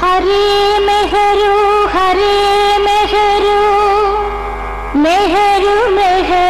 హరే మెహరు హరే మెహరు మెహరు మెహరు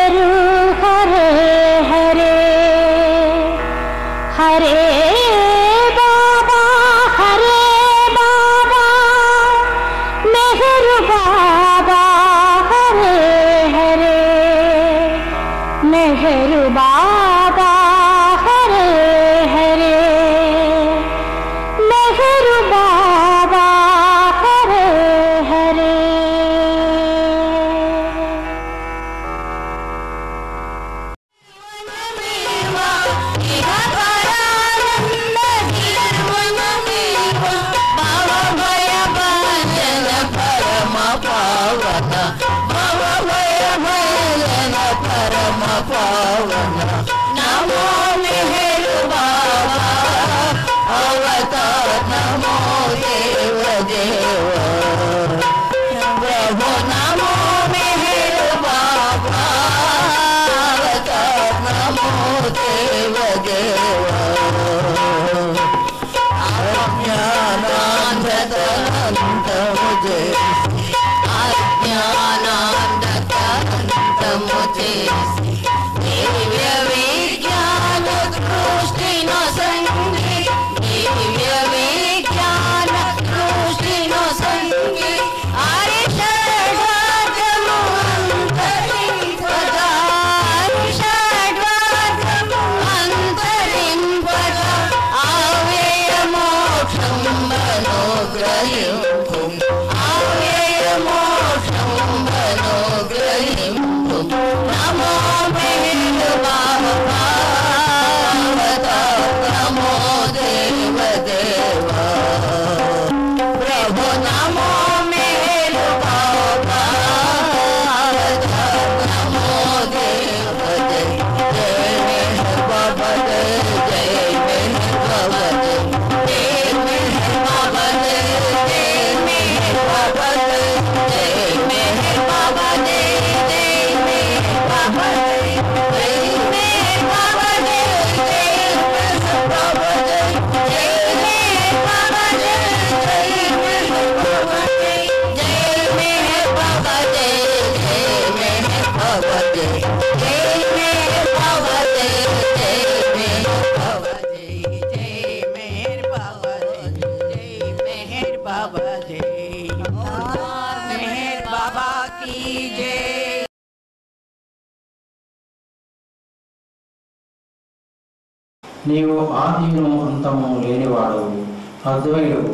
అద్వైతవు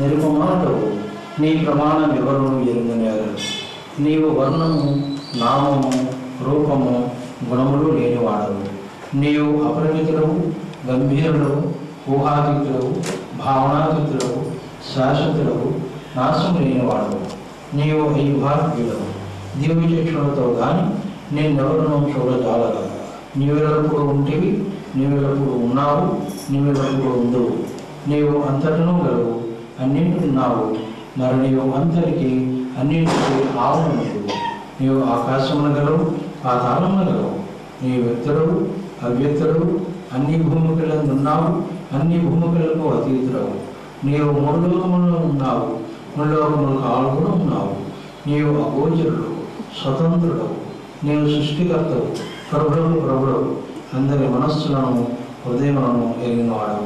నిరుపమానుడవు నీ ప్రమాణం ఎవరును ఎరుగునేరు? నీవు వర్ణము నామము రూపము గుణములు లేనివాడవు. నీవు అపరిమితులవు గంభీరుడవు ఊహాతీతులవు భావనాతీతులవు శాశ్వతులవు నాశం లేనివాడవు. నీవు అయుభాగ్యుడవు దివ్య చక్షులతో గాని నేనెవరును చూడజాలగా నీవెలప్పుడు ఉంటివి నీవెలప్పుడు ఉన్నావు నీవెలప్పుడు ఉండవు. నీవు అంతటను గలవు అన్నింటిన్నావు మరి నీవు అంతరికి అన్నింటికి ఆవరణ నీవు ఆకాశమున గలవు పాతాళమున గలవు. నీ వ్యక్తుడు అవ్యక్తుడు అన్ని భూమికలను ఉన్నావు అన్ని భూమికలకు అతీతుడవు. నీవు మూడు లోకములలో ఉన్నావు మూడులోకములకు ఆలు కూడా ఉన్నావు. నీవు అగోచరుడు స్వతంత్రుడు నీవు సృష్టికర్తవు ప్రభువు ప్రభువు అందరి మనస్సులను హృదయములను ఎరిగినవాడు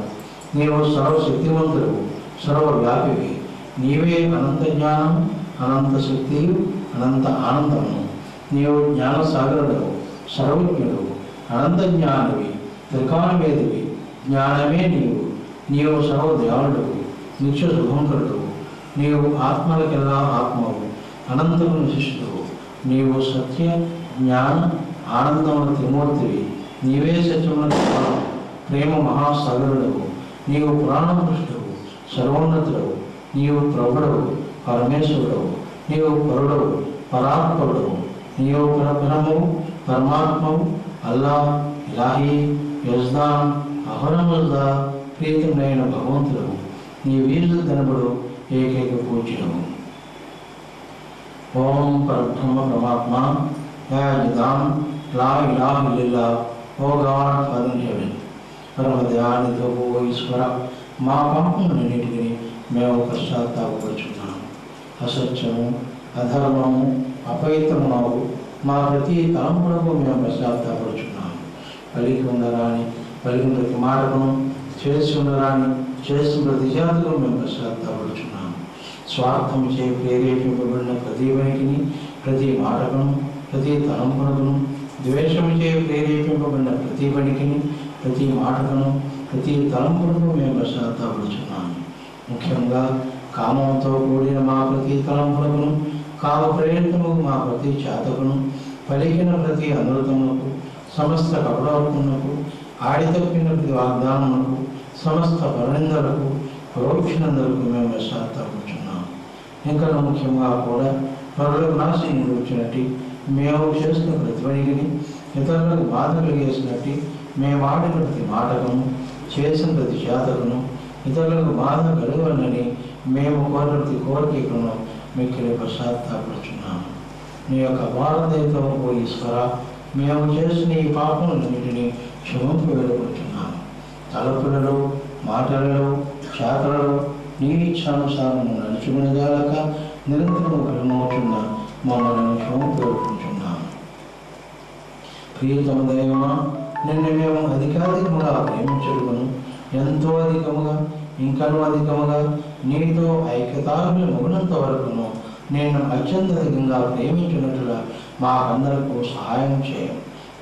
నీవు సర్వశక్తివంతుడు సర్వవ్యాపివి నీవే అనంత జ్ఞానం అనంత శక్తి అనంత ఆనందము. నీవు జ్ఞానసాగరుడు సర్వజ్ఞుడు అనంత జ్ఞానివి త్రికాణవేదివి. జ్ఞానమే నీవు. నీవు సర్వదయాళుడు నిత్య శుభంకరుడు నీవు ఆత్మలకెల్లా ఆత్మవు అనంతము విశిష్టుడు నీవు సత్య జ్ఞాన ఆనందముల త్రిమూర్తివి. నీవే సత్యముల ప్రేమ మహాసాగరుడు నీవు పురాణపురుషుడు సర్వోన్నతుడవు. నీవు ప్రభుడవు పరమేశ్వరుడవు. నీవు పరుడవు పరాత్పరుడవు నీవు పరబ్రహ్మవు పరమాత్మవు అల్లా ఇలాహి యజ్దాన్ అహరముల్లా ప్రీతమైన భగవంతుడవు. నీ వీరుల కనబడు ఏకైక పూజ్యుడవు. ఓం పరబ్రహ్మ పరమాత్మ. యాజిదాం లా ఇలాహ ఓ గాడ్ ఫర్ హెవెన్ పరమ ఓ ఈశ్వర మా పాపములన్నిటిని మేము పశ్చాత్తాపడుచున్నాము అసత్యము అధర్మము అపవిత్రమునకు మా ప్రతి తలంపులకు మేము పశ్చాత్తాపడుచున్నాము పలికి ఉండరాని పలికి ప్రతి మాటను చేసి ఉండరాని చేస్తున్న ప్రతి జాతులు మేము పశ్చాత్తాపడుచున్నాము స్వార్థం చే ప్రేరేపింపబడిన ప్రతి పనికిని ప్రతి మాటకును ప్రతి తలంపునకును ద్వేషము చే ప్రేరేపింపబడిన ప్రతి పనికిని ప్రతి మాటను ప్రతి తలంపులను మేము పశ్చాత్తాపడుచున్నాము ముఖ్యంగా కామంతో కూడిన మా ప్రతి తలంపునకును కామ ప్రేరణకు మా ప్రతి చేతకును పలికిన ప్రతి అనృతమునకు సమస్త కపడవకునకు ఆడితప్పిన ప్రతి వాగ్దానములకు సమస్త పరిణిందలకు పరోక్షనందలకు మేము పశ్చాత్తాపడుచున్నాము ఇంకా ముఖ్యంగా కూడా పరులకు నాశనం వచ్చినట్టు మేము చేస్తున్న ప్రతి ఇతరులకు బాధ కలిగేసినట్టు మేము ఆడిన ప్రతి మాటకును చేసిన ప్రతి శాతకును ఇతరులకు బాధ కలగవనని మేము కోరిన ప్రతి కోరికను మిక్కిలి పశ్చాత్తాపడుచున్నాము నీ యొక్క భారతదేశం ఓ ఈశ్వర మేము చేసిన ఈ పాపములన్నింటినీ క్షమింపు వేడుకుంటున్నాము తలపులలో మాటలలో చేతలలో నీ ఇచ్చానుసారం నడుచుకునేదాక నిరంతరం కలమవుతున్న మమ్మల్ని క్షమింపు వేడుకుంటున్నాము ప్రియతమ దైవమా నిన్ను మేము అధికాధికముగా ప్రేమించడుకును ఎంతో అధికముగా ఇంకనూ అధికముగా నీతో ఐక్యతారులు మగునంత వరకును నేను అత్యంతధికంగా ప్రేమించినట్లుగా మాకందరకు సహాయం చేయం.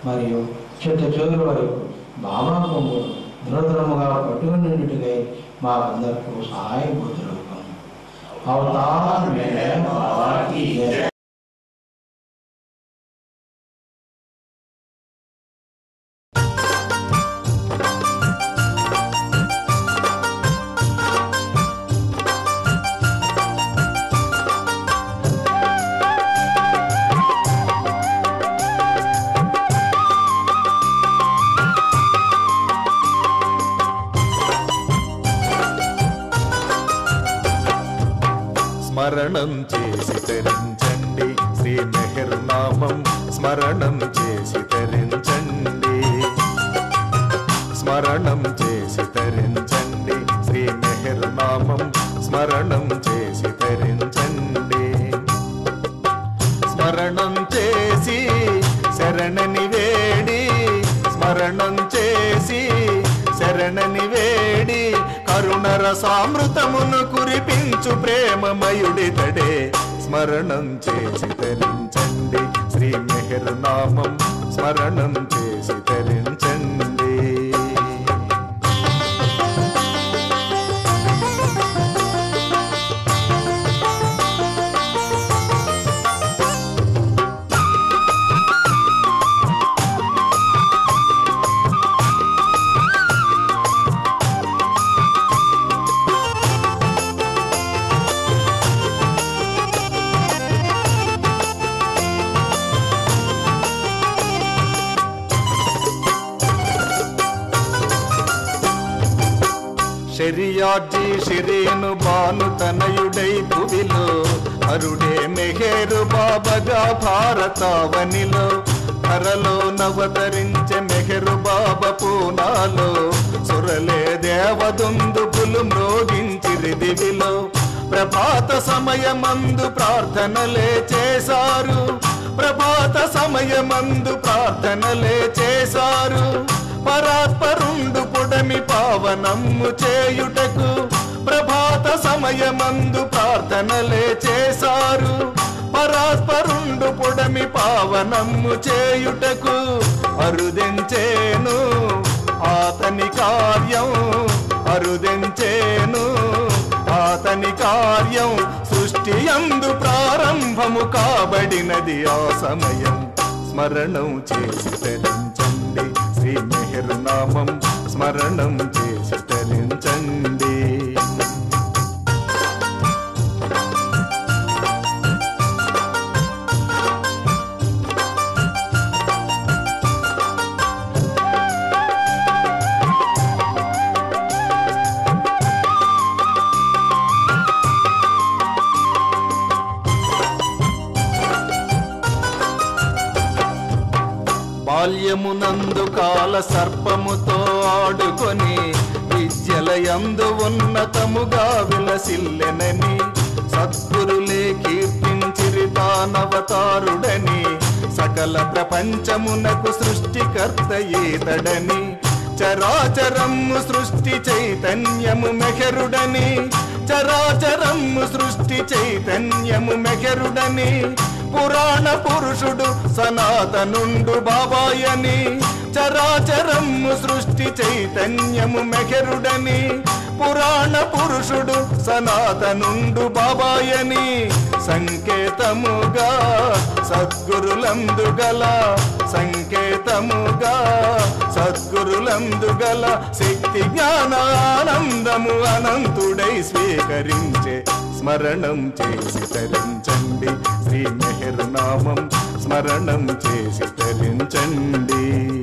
మరియు చిట్ట చివరి వరకు బాబా కొంగు దృఢతరముగా పట్టుకున్నట్టుగా మాకందరకు సహాయం పొందుతాం అవతార్ స్మరణం చేసి శరణని వేడి స్మరణం చేసి శరణని వేడి కరుణర సామృతమును కురిపించు ప్రేమమయుడితడే. స్మరణం చేసి తరించండి శ్రీ మెహర్ నామం స్మరణం షిరేను తనయుడై భువిలో అరుడే మెహేరు బాబగా భారతావనిలో. ధరలో నవతరించే మెహరు బాబ పూనాలో సురలే దేవదుందుకులు మ్రోగించిరి దివిలో ప్రభాత సమయమందు ప్రార్థనలే చేశారు ప్రభాత సమయమందు ప్రార్థనలే చేశారు. పరాత్పరుండు పుడమి పావనమ్ము చేయుటకు ప్రభాత సమయమందు ప్రార్థనలే చేశారు. పరాత్పరుండు పొడమి పావనమ్ము చేయుటకు అరుదెంచేను. ఆతని కార్యం అరుదెంచేను. ఆతని కార్యం సృష్టి అందు ప్రారంభము కాబడినది ఆ సమయం. స్మరణం చేసి తరించండి శ్రీ మెహర్ నామం స్మరణం చేసి బాల్యమునందు కాల సర్పముతో ఆడుకొని విద్యలయందు ఉన్నతముగా విలసిల్లెనని సద్గురులే కీర్తించిరి తానవతారుడని సకల ప్రపంచమునకు సృష్టికర్త ఈతడని చరాచరము సృష్టి చైతన్యము మెహరుడని చరాచరము సృష్టి చైతన్యము మెహరుడని పురాణ పురుషుడు సనాతనుండు బాబాయని చరాచరము సృష్టి చైతన్యము మెహరుడని పురాణ పురుషుడు సనాతనుండు బాబాయని సంకేతముగా సద్గురులందుగల సంకేతముగా సద్గురులందుగల శక్తి జ్ఞానానందము అనంతుడై స్వీకరించే స్మరణం చేసి తరించండి. శ్రీ మెహర్ నామం స్మరణం చేసి తరించండి.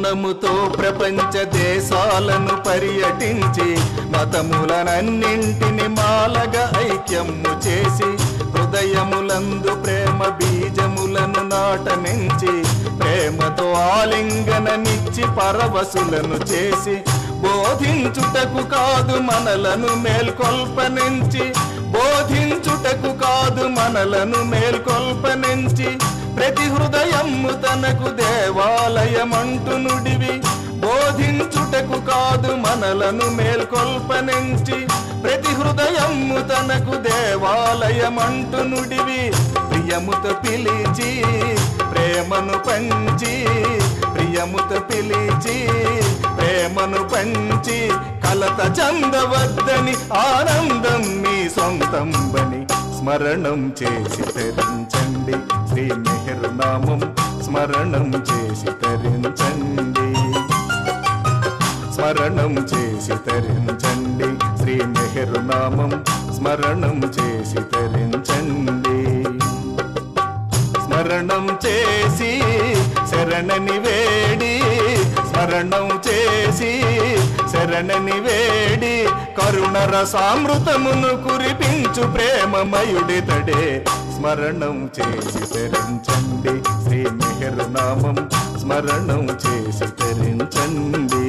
మౌనముతో ప్రపంచ దేశాలను పర్యటించి మతములనన్నింటిని మాలగా ఐక్యము చేసి హృదయములందు ప్రేమ బీజములను నాటనించి ప్రేమతో ఆలింగననిచ్చి పరవశులను చేసి బోధించుటకు కాదు మనలను మేల్కొల్పనించి బోధించుటకు కాదు మనలను మేల్కొల్పనించి ప్రతి హృదయము తనకు దేవాలయమంటునుడివి. బోధించుటకు కాదు మనలను మేల్కొల్పనెంచి ప్రతి హృదయము తనకు దేవాలయమంటునుడివి. ప్రియముత పిలిచి ప్రేమను పంచి ప్రియముత పిలిచి ప్రేమను పంచి కలత చందవద్దని ఆనందం మీ సొంతం బని స్మరణం చేసి తరించండి. శ్రీ మెహరునామం స్మరణం చేసి తరించండి. స్మరణం చేసి తరించండి. శ్రీ మెహరునామం స్మరణం చేసి తరించండి. స్మరణం చేసి శరణని వేడి స్మరణం చేసి శరణని వేడి కరుణ రసామృతమును కురిపించు ప్రేమమయుడితడే స్మరణం చేసి తరించండి శ్రీ మెహరునామం స్మరణం చేసి తరించండి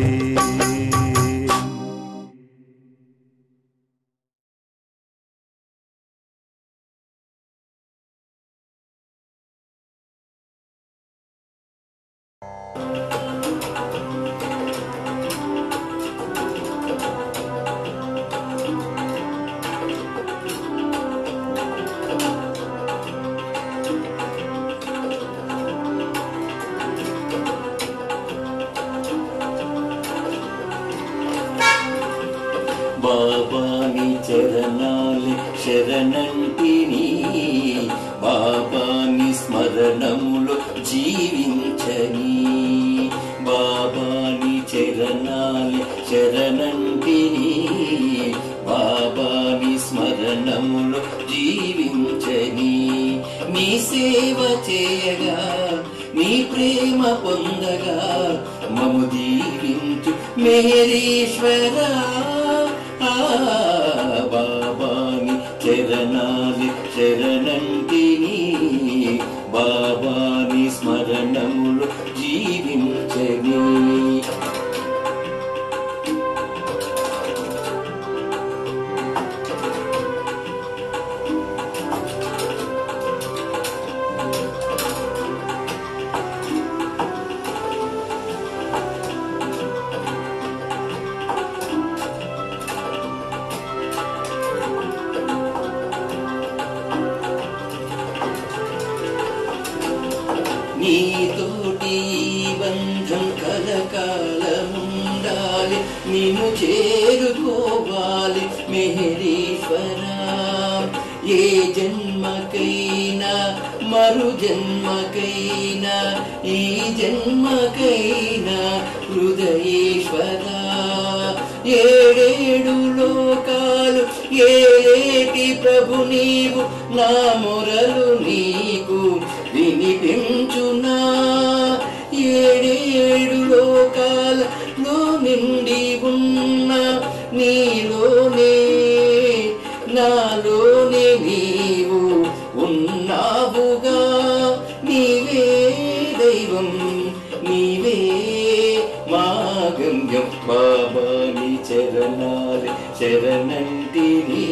शरणन्तिनी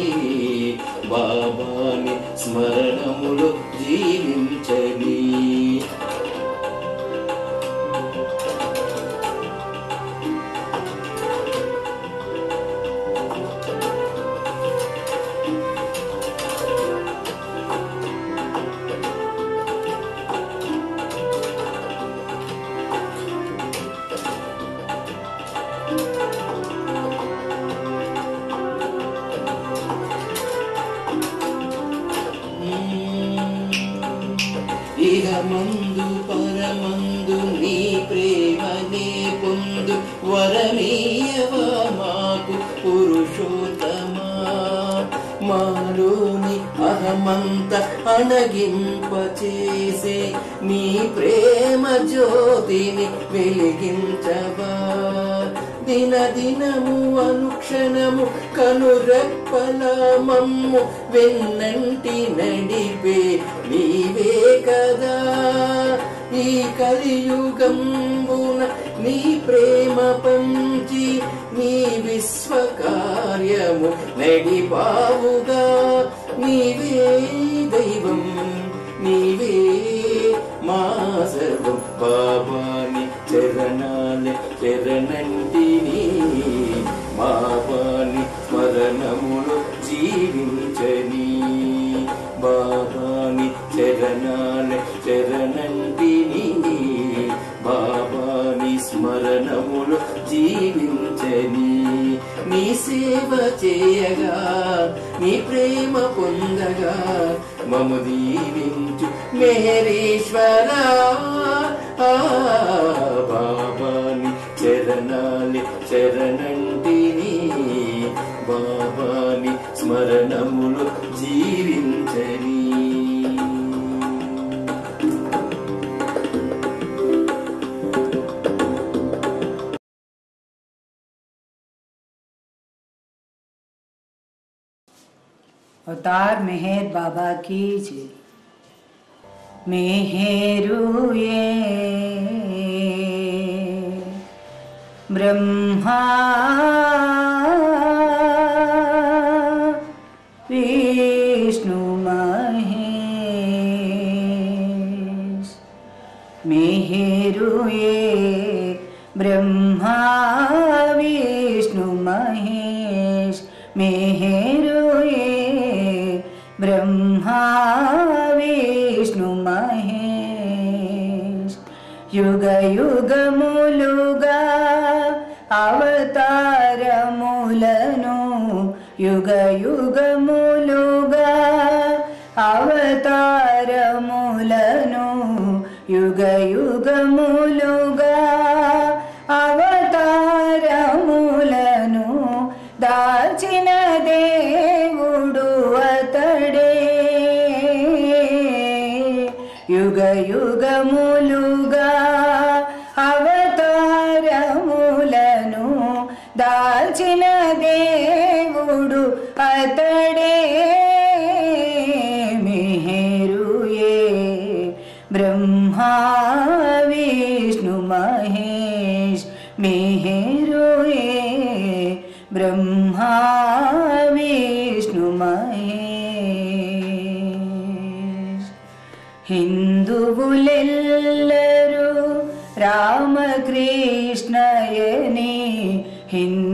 बाबानि स्मर దాల్చిన దేవుడు అతడే hen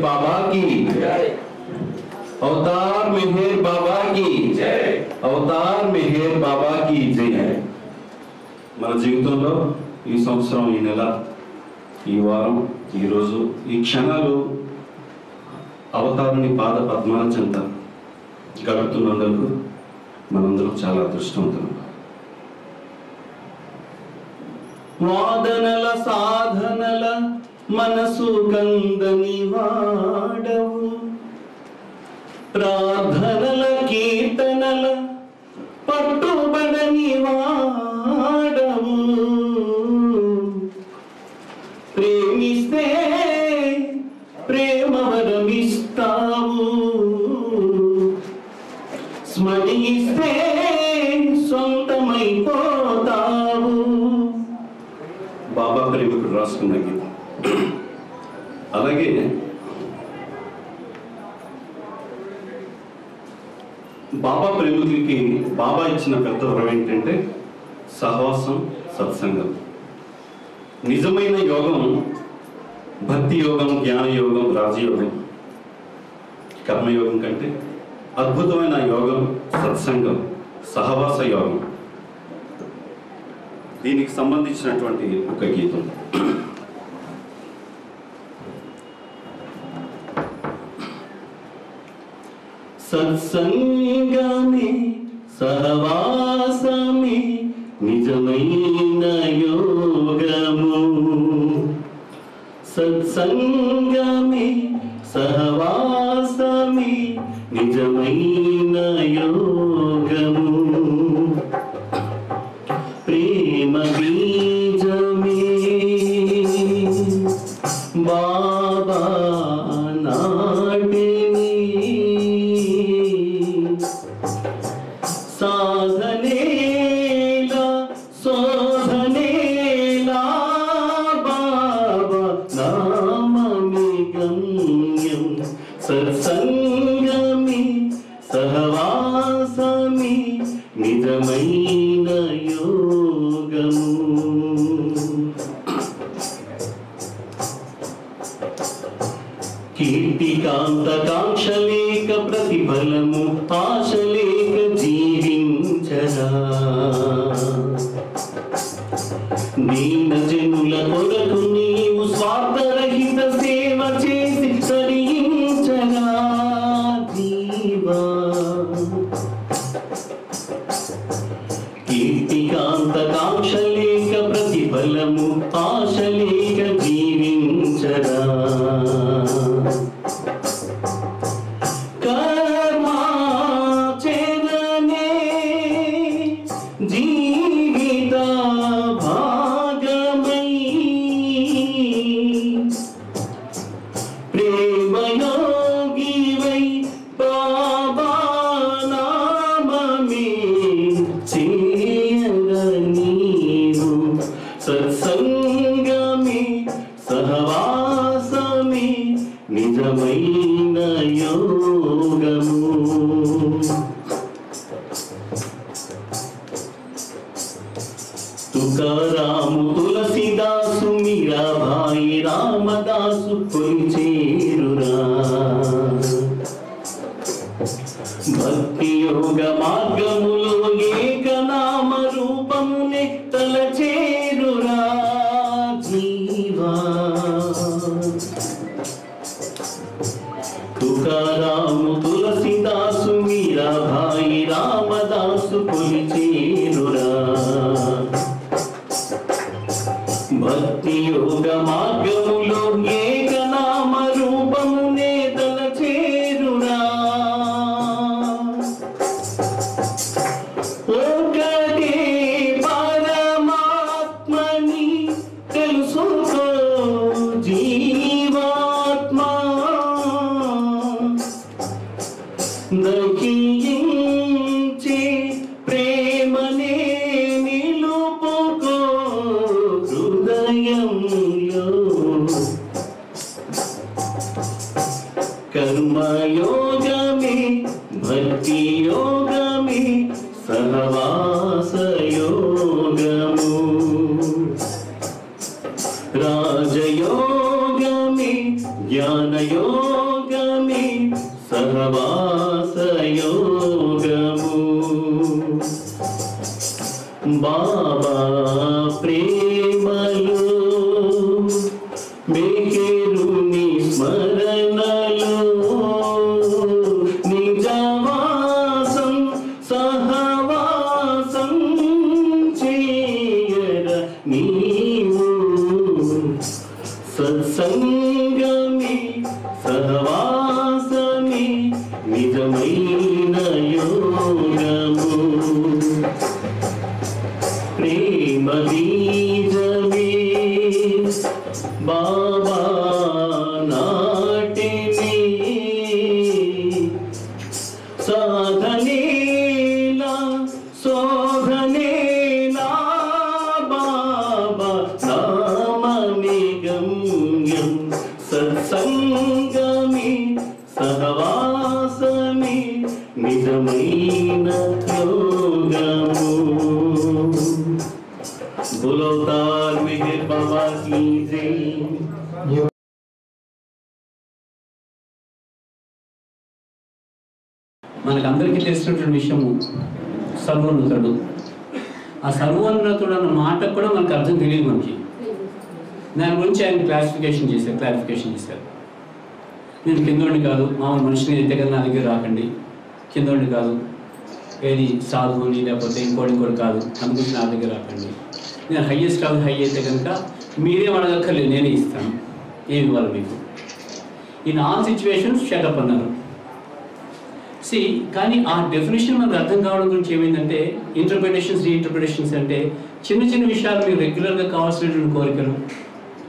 बाबा की अवतार मेहर बाबा की అవతార్ మెహర్ బాబా కి జై మన జీవితంలో ఈ సంవత్సరం ఈ నెల ఈ వారం ఈ రోజు ఈ క్షణాలు అవతారుని పాద పద్మాల చెంత గడుపుతున్నందుకు మనందరం చాలా అదృష్టవంతులం వాదనల సాధనల మనసు కందని వాడవు. ప్రార్థనల కీర్తనల పట్టుబడని వాడవు. బాబా ప్రేమికులకి బాబా ఇచ్చిన పెద్ద వరం ఏంటంటే సహవాసం సత్సంగం. నిజమైన యోగం భక్తి యోగం జ్ఞాన యోగం రాజయోగం. కర్మయోగం కంటే అద్భుతమైన యోగం సత్సంగం సహవాస యోగం. దీనికి సంబంధించినటువంటి ఒక గీతం. సత్సంగమే సహవాసమే నిజమైన యోగము. సత్సంగమే సహవాసమే నిజమైన యోగము. భక్తి యోగ మార్గములో మామూలు మనిషిని ఎత్తగల నా దగ్గర రాకండి. కిందోడిని కాదు. ఏది సాధువుని లేకపోతే ఇంకోటి ఇంకోటి కాదు. అందుకని నా దగ్గర రాకండి. నేను హయ్యెస్ట్ కాదు హై అయితే కనుక మీరేం అడగక్కర్లేదు నేనే ఇస్తాను. ఏమి ఇవ్వాలి మీకు? In all situations shut up అన్నారు. సి కానీ ఆ డెఫినేషన్ మనకు అర్థం కావడం గురించి ఏమైందంటే ఇంటర్ప్రిటేషన్స్ రీఇంటర్ప్రిటేషన్స్ అంటే చిన్న చిన్న విషయాలు మీరు రెగ్యులర్గా కావాల్సినటువంటి కోరికలు.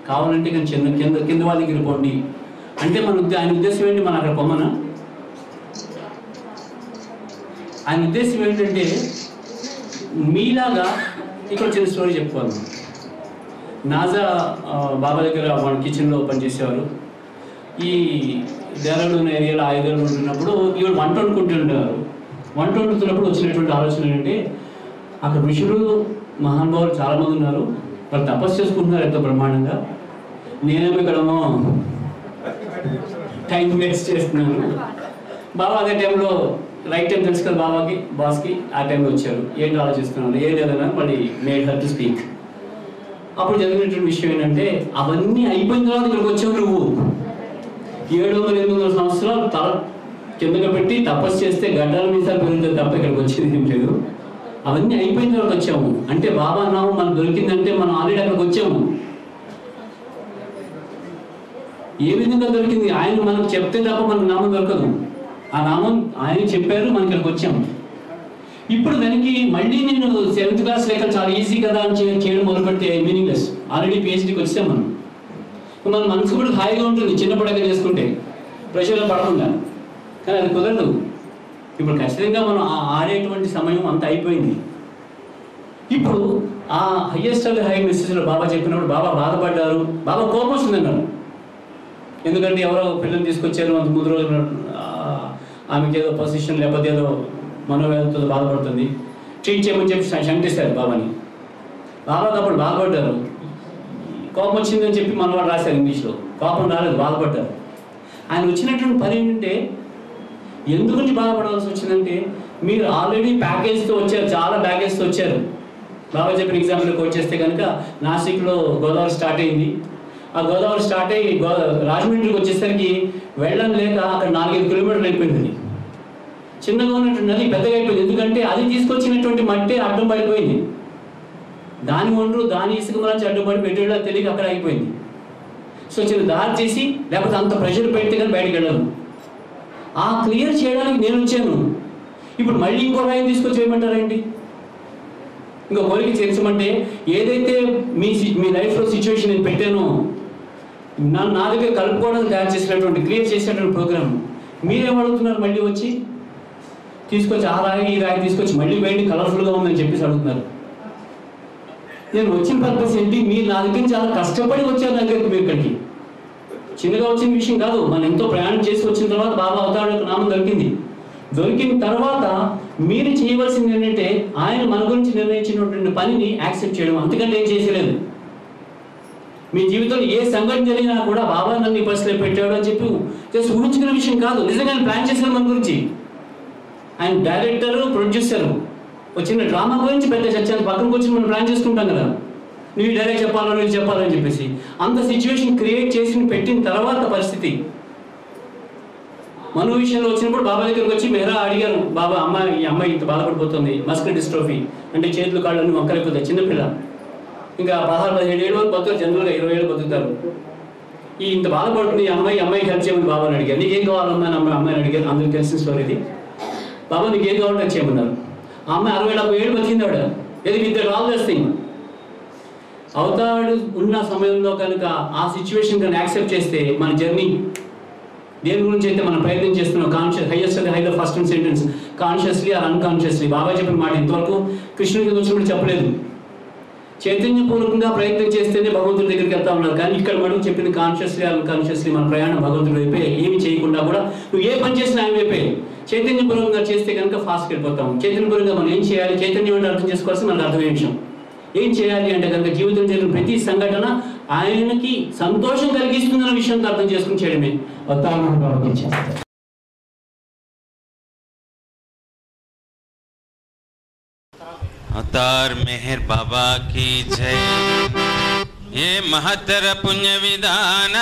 కావాలంటే కానీ చిన్న కింద కింద వాళ్ళ దగ్గర పోండి. అంటే మన ఉద్దే- ఆయన ఉద్దేశం ఏంటి మన అక్కడ పొమ్మన ఆయన ఉద్దేశం ఏంటంటే మీలాగా ఇక్కడ చిన్న స్టోరీ చెప్పుకోవాలి. నాజా బాబా దగ్గర మన కిచెన్లో పనిచేసేవారు. ఈ దేరాడు ఏరియాలో ఆయుధాలు ఉంటున్నప్పుడు ఇవాళ వంట వండుకుంటుంటారు వంట వండుతున్నప్పుడు వచ్చినటువంటి ఆలోచన ఏంటంటే అక్కడ ఋషులు మహానుభావులు చాలామంది ఉన్నారు. వాళ్ళు తపస్సు చేసుకుంటున్నారు ఎంతో బ్రహ్మాండంగా. నేనేమో ఇక్కడేమో టైం వేస్ట్ చేస్తున్నాను. బాబా అదే టైంలో రైట్ టైం తెలుసుకుని బాబాకి బాస్కి ఆ టైంలో వచ్చారు. ఏంటి ఆలోచిస్తున్నాను? ఏం లేదన్నా మళ్ళీ మేడ్ హర్ టు స్పీక్ అప్పుడు జరిగినటువంటి విషయం ఏంటంటే అవన్నీ అయిపోయిన తర్వాత ఇక్కడికి వచ్చావు నువ్వు. ఏడు వందల ఎనిమిది వందల సంవత్సరాలు తల కిందగా పెట్టి తపస్సు చేస్తే గడ్డల మీద పెరుగుతుంది తప్ప ఇక్కడికి వచ్చేది ఏం లేదు. అవన్నీ అయిపోయిన తర్వాత వచ్చాము. అంటే బాబా నామం మనం దొరికిందంటే మనం ఆల్రెడీ అక్కడికి వచ్చాము. ఏ విధంగా దొరికింది? ఆయన మనకు చెప్తే తప్ప మనకు నామం దొరకదు. ఆ నామం ఆయన చెప్పారు మనకి ఇక్కడికి వచ్చాము ఇప్పుడు దానికి మళ్ళీ నేను సెవెంత్ క్లాస్ లేక చాలా ఈజీ కదా అని చేయడం చేయడం మొదలుపెడితే మీనింగ్లెస్ ఆల్రెడీ పిహెచ్డీకి వచ్చాం మనం. మన మనసు కూడా హాయిగా ఉంటుంది చిన్న చేసుకుంటే. ప్రెషర్లో పడకుండా. కానీ అది కుదరదు. ఇప్పుడు ఖచ్చితంగా మనం ఆడేటువంటి సమయం అంత అయిపోయింది. ఇప్పుడు ఆ హయ్యెస్ట్ హై మెసేజ్లో బాబా చెప్పినప్పుడు బాబా బాధపడ్డారు. బాబా కోపం వస్తుంది అన్నారు ఎందుకంటే ఎవరో పిల్లల్ని తీసుకొచ్చారు అంత ముందు రోజు ఆమెకి ఏదో పొజిషన్ లేకపోతే ఏదో మనోవేదంతో బాధపడుతుంది. ట్రీట్ చేయమని చెప్పి శంకిస్తారు బాబాని. బాబా అప్పుడు బాధపడ్డారు. కోపం వచ్చిందని చెప్పి మనవాడు రాశారు ఇంగ్లీష్లో. కోపం రాలేదు బాధపడ్డారు. ఆయన వచ్చినటువంటి పని ఏంటంటే ఎందుగురించి బాధపడాల్సి వచ్చిందంటే మీరు ఆల్రెడీ ప్యాకేజ్తో వచ్చారు చాలా ప్యాకేజ్తో వచ్చారు. బాబా చెప్పిన ఎగ్జాంపుల్కి వచ్చేస్తే కనుక నాసిక్లో గోదావరి స్టార్ట్ అయింది. ఆ గోదావరి స్టార్ట్ అయ్యి గో రాజమండ్రికి వచ్చేసరికి వెళ్ళడం లేక అక్కడ నాలుగైదు కిలోమీటర్లు అయిపోయింది అది. చిన్నగా ఉన్నటువంటి నది పెద్దగా అయిపోయింది. ఎందుకంటే అది తీసుకొచ్చినటువంటి మట్టి అడ్డం పడిపోయింది. దాని ఒండ్రు దాని ఇసుక మరించి అడ్డుపడి మెటీరియల్ తెలియక అక్కడ అయిపోయింది సో చిన్న దారి చేసి లేకపోతే అంత ప్రెషర్ పెడితే కానీ బయటకు వెళ్ళను. ఆ క్లియర్ చేయడానికి నేను వచ్చాను. ఇప్పుడు మళ్ళీ ఇంకో రాయం తీసుకొచ్చి చేయమంటారండి ఇంకా కోరిక చేర్చమంటే ఏదైతే మీ సి- మీ లైఫ్లో సిచ్యువేషన్ నేను పెట్టానో నన్ను నా దగ్గర కలుపుకోవడానికి తయారు చేసినటువంటి క్లియర్ చేసినటువంటి ప్రోగ్రామ్. మీరేం అడుగుతున్నారు మళ్ళీ వచ్చి? తీసుకొచ్చి ఆ రాయి ఈ రాయి తీసుకొచ్చి మళ్ళీ వేయండి కలర్ఫుల్గా ఉందని చెప్పేసి అడుగుతున్నారు. నేను వచ్చిన పర్పస్ ఏంటి? మీరు నా దగ్గర చాలా కష్టపడి వచ్చారు నా దగ్గరికి మీరు ఇక్కడికి. చిన్నగా వచ్చిన విషయం కాదు మనం ఎంతో ప్రయాణం చేసి వచ్చిన తర్వాత బాబా అవతారం యొక్క నామం దొరికింది. దొరికిన తర్వాత మీరు చేయవలసింది ఏంటంటే ఆయన మన గురించి నిర్ణయించినటువంటి పనిని యాక్సెప్ట్ చేయడం. అంతకంటే ఏం చేసలేదు మీ జీవితంలో ఏ సంఘటన జరిగినా కూడా బాబా నన్ను ఈ పరిస్థితిలో పెట్టాడు అని చెప్పి జస్ట్ ఊహించుకునే విషయం కాదు. నిజంగా ప్లాన్ చేశారు మన గురించి. ఆయన డైరెక్టర్ ప్రొడ్యూసర్ వచ్చిన డ్రామా గురించి పెద్ద చర్చలు పక్కన కూర్చొని మనం ప్లాన్ చేసుకుంటాం కదా. నువ్వు డైరెక్ట్ చెప్పాలో నువ్వు చెప్పాలని చెప్పేసి. అంత సిచ్యువేషన్ క్రియేట్ చేసి పెట్టిన తర్వాత పరిస్థితి. మను విషయంలో వచ్చినప్పుడు బాబా దగ్గరికి వచ్చి మెహరా అడిగారు బాబా అమ్మాయి ఈ అమ్మాయి ఇంత బాధపడిపోతుంది మస్కర్ డిస్ట్రోఫీ అంటే చేతులు కాళ్ళని వంకరైపోతాయి చిన్నపిల్ల. ఇంకా పదహారు పదిహేడు ఏళ్ళు వరకు బతుకుతారు జనరల్గా ఇరవై ఏళ్ళు బతుకుతారు ఈ ఇంత బాధపడుతుంది ఈ అమ్మాయి అమ్మాయికి హెల్ప్ చేయమని బాబాని అడిగారు. నీకేం కావాలమ్మా అమ్మాయి అమ్మాయిని అడిగారు. అందరికి తెలిసిన స్టోరీ ఇది. బాబా నీకేం ఏం కావాలంటే చేయమన్నారు. ఆ అమ్మాయి అరవై డెబ్బై ఏడు వచ్చింది ఆవిడ ఇది ఇద్దరు ఆల్ దస్ థింగ్ ఉన్న సమయంలో కనుక ఆ సిచ్యువేషన్ కనుక యాక్సెప్ట్ చేస్తే మన జర్నీ దేని గురించి అయితే మనం ప్రయత్నం చేస్తున్నాం కాన్షియస్ హైయెస్ట్ అది హైలో first sentence consciously or unconsciously Baba చెప్పిన మాట ఇంతవరకు కృష్ణుడికి కూడా చెప్పలేదు. చైతన్యపూర్వకంగా ప్రయత్నం చేస్తేనే భగవంతుడి దగ్గరికి వెళ్తా ఉన్నారు. కానీ ఇక్కడ మనం చెప్పిన కాన్షియస్లీ అన్కాన్షియస్లీ మన ప్రయాణం భగవంతుడి వైపే. ఏమి చేయకుండా కూడా నువ్వు ఏ పని చేసినా ఆయన వైపే. చైతన్యపూర్వకంగా చేస్తే కనుక ఫాస్ట్ వెళ్ళిపోతాం. చైతన్యపూర్వకంగా మనం ఏం చేయాలి? చైతన్యం అంటే అర్థం చేసుకోవాల్సి మనకు అర్థమయ్యే విషయం. ఏం చేయాలి అంటే కనుక జీవితం జరిగిన ప్రతి సంఘటన ఆయనకి సంతోషం కలిగిస్తుందన్న విషయంతో అర్థం చేసుకుని చేయడమే. అవతారం अवतार मेहर बाबा की जय ये महत्तर पुण्य विधान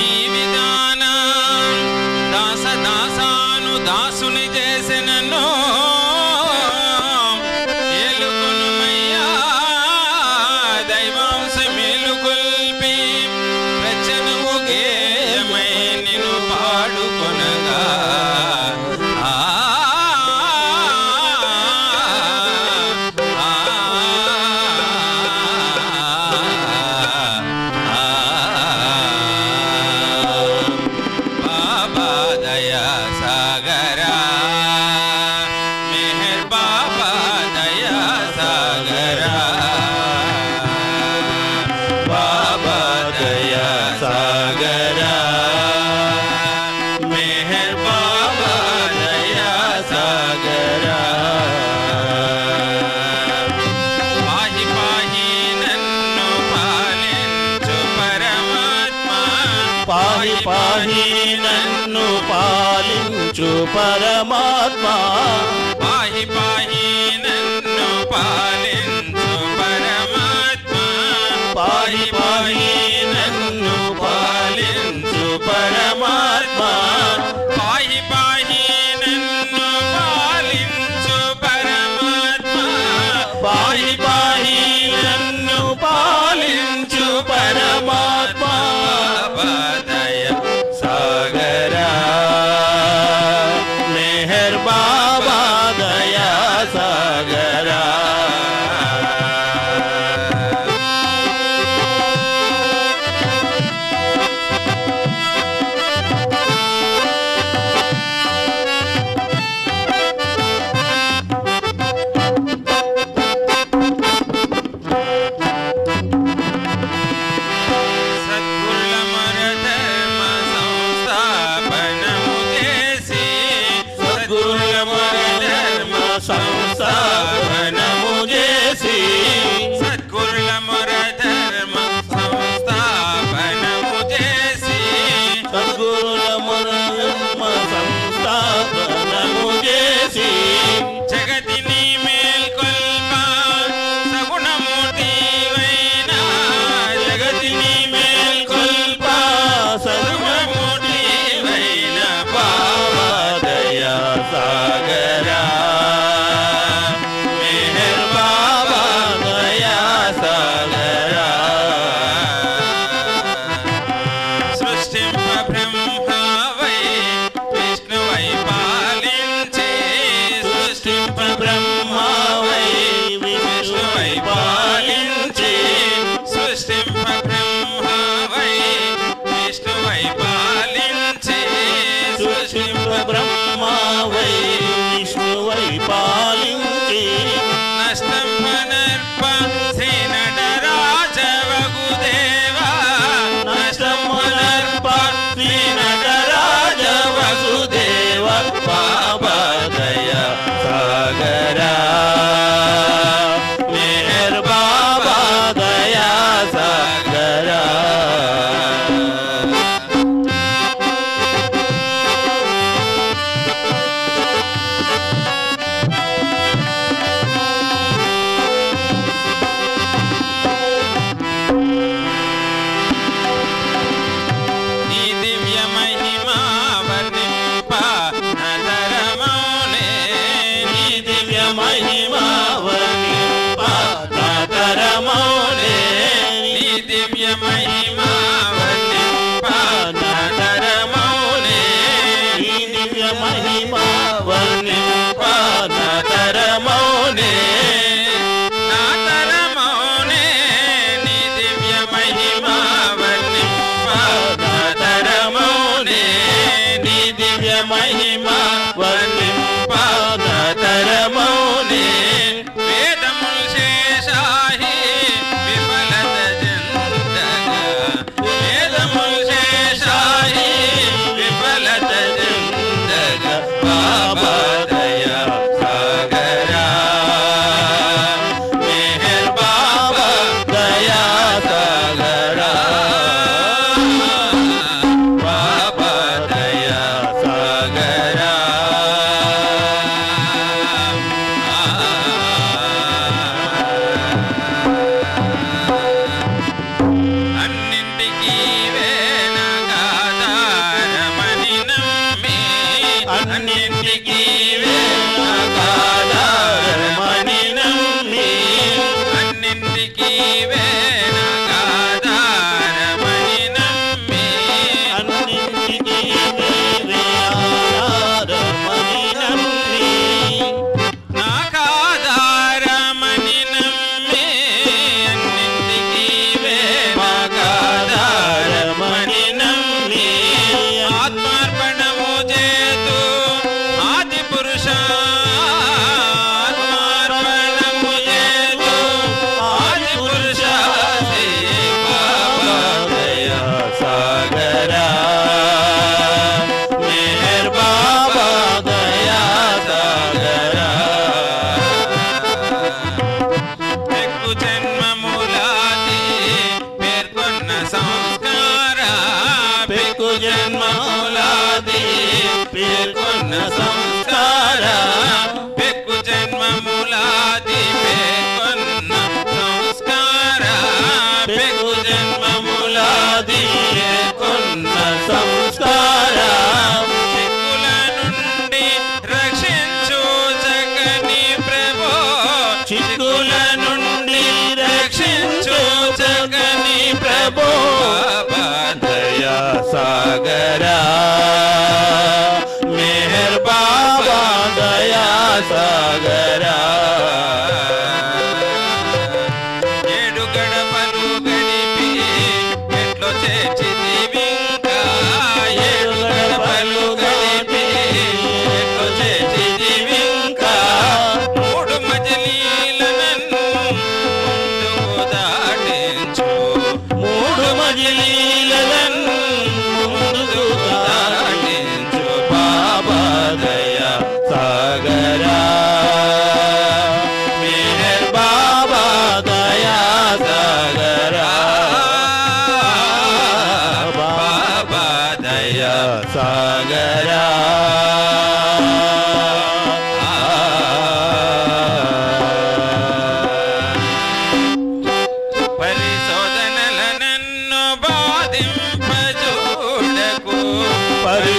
ఈ విధానం దాస దాసాను దాసుని చేసినను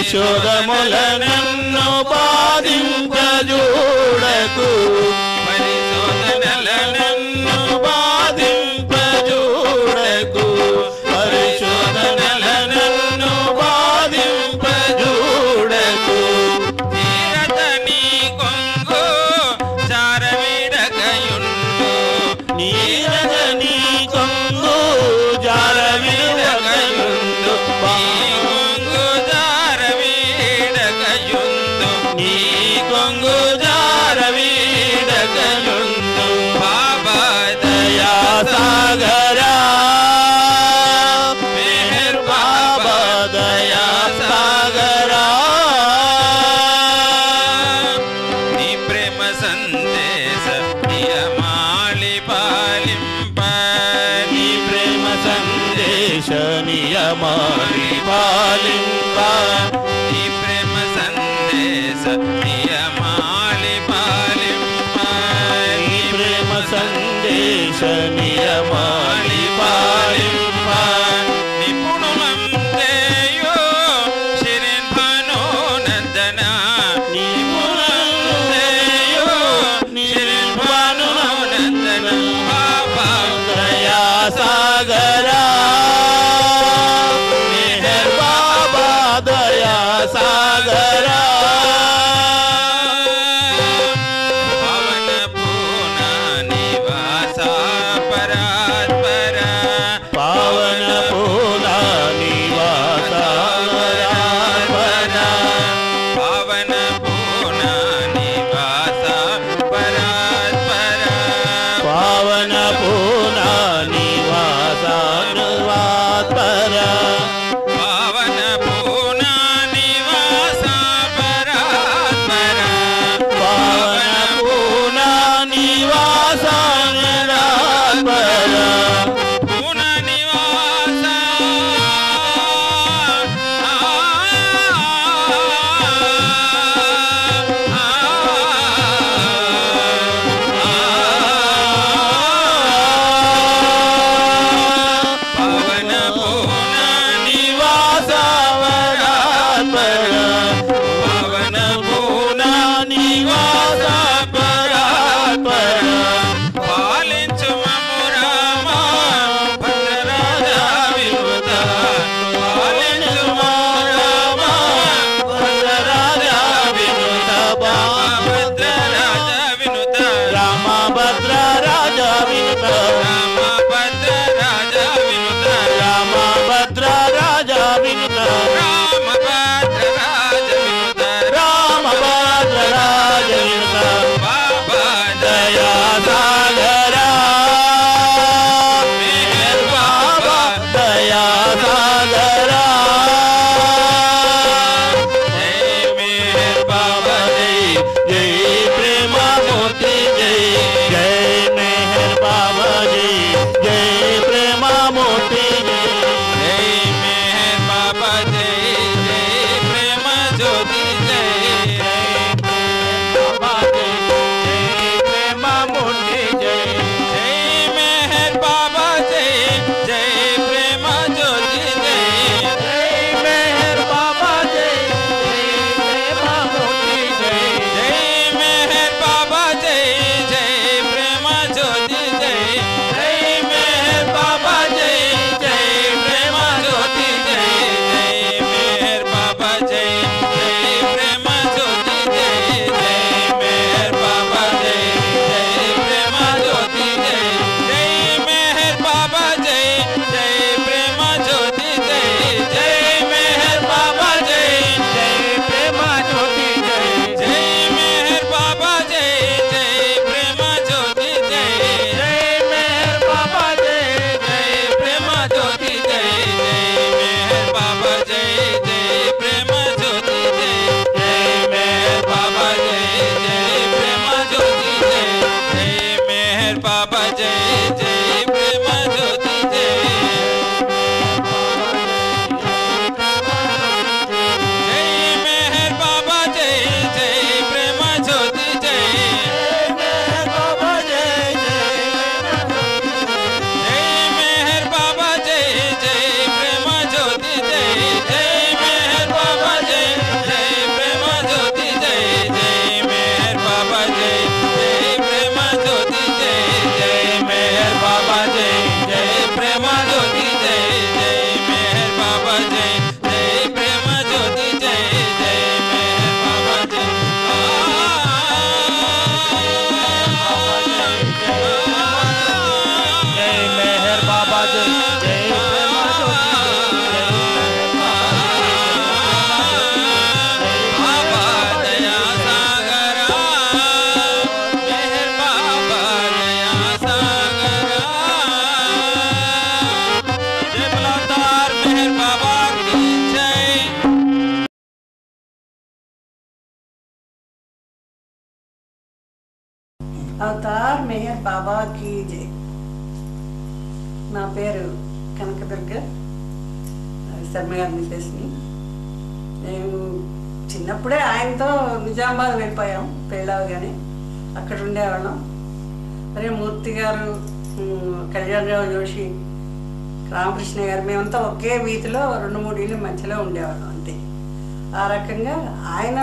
పరిశోధముల నన్ను బాధింపజూడకు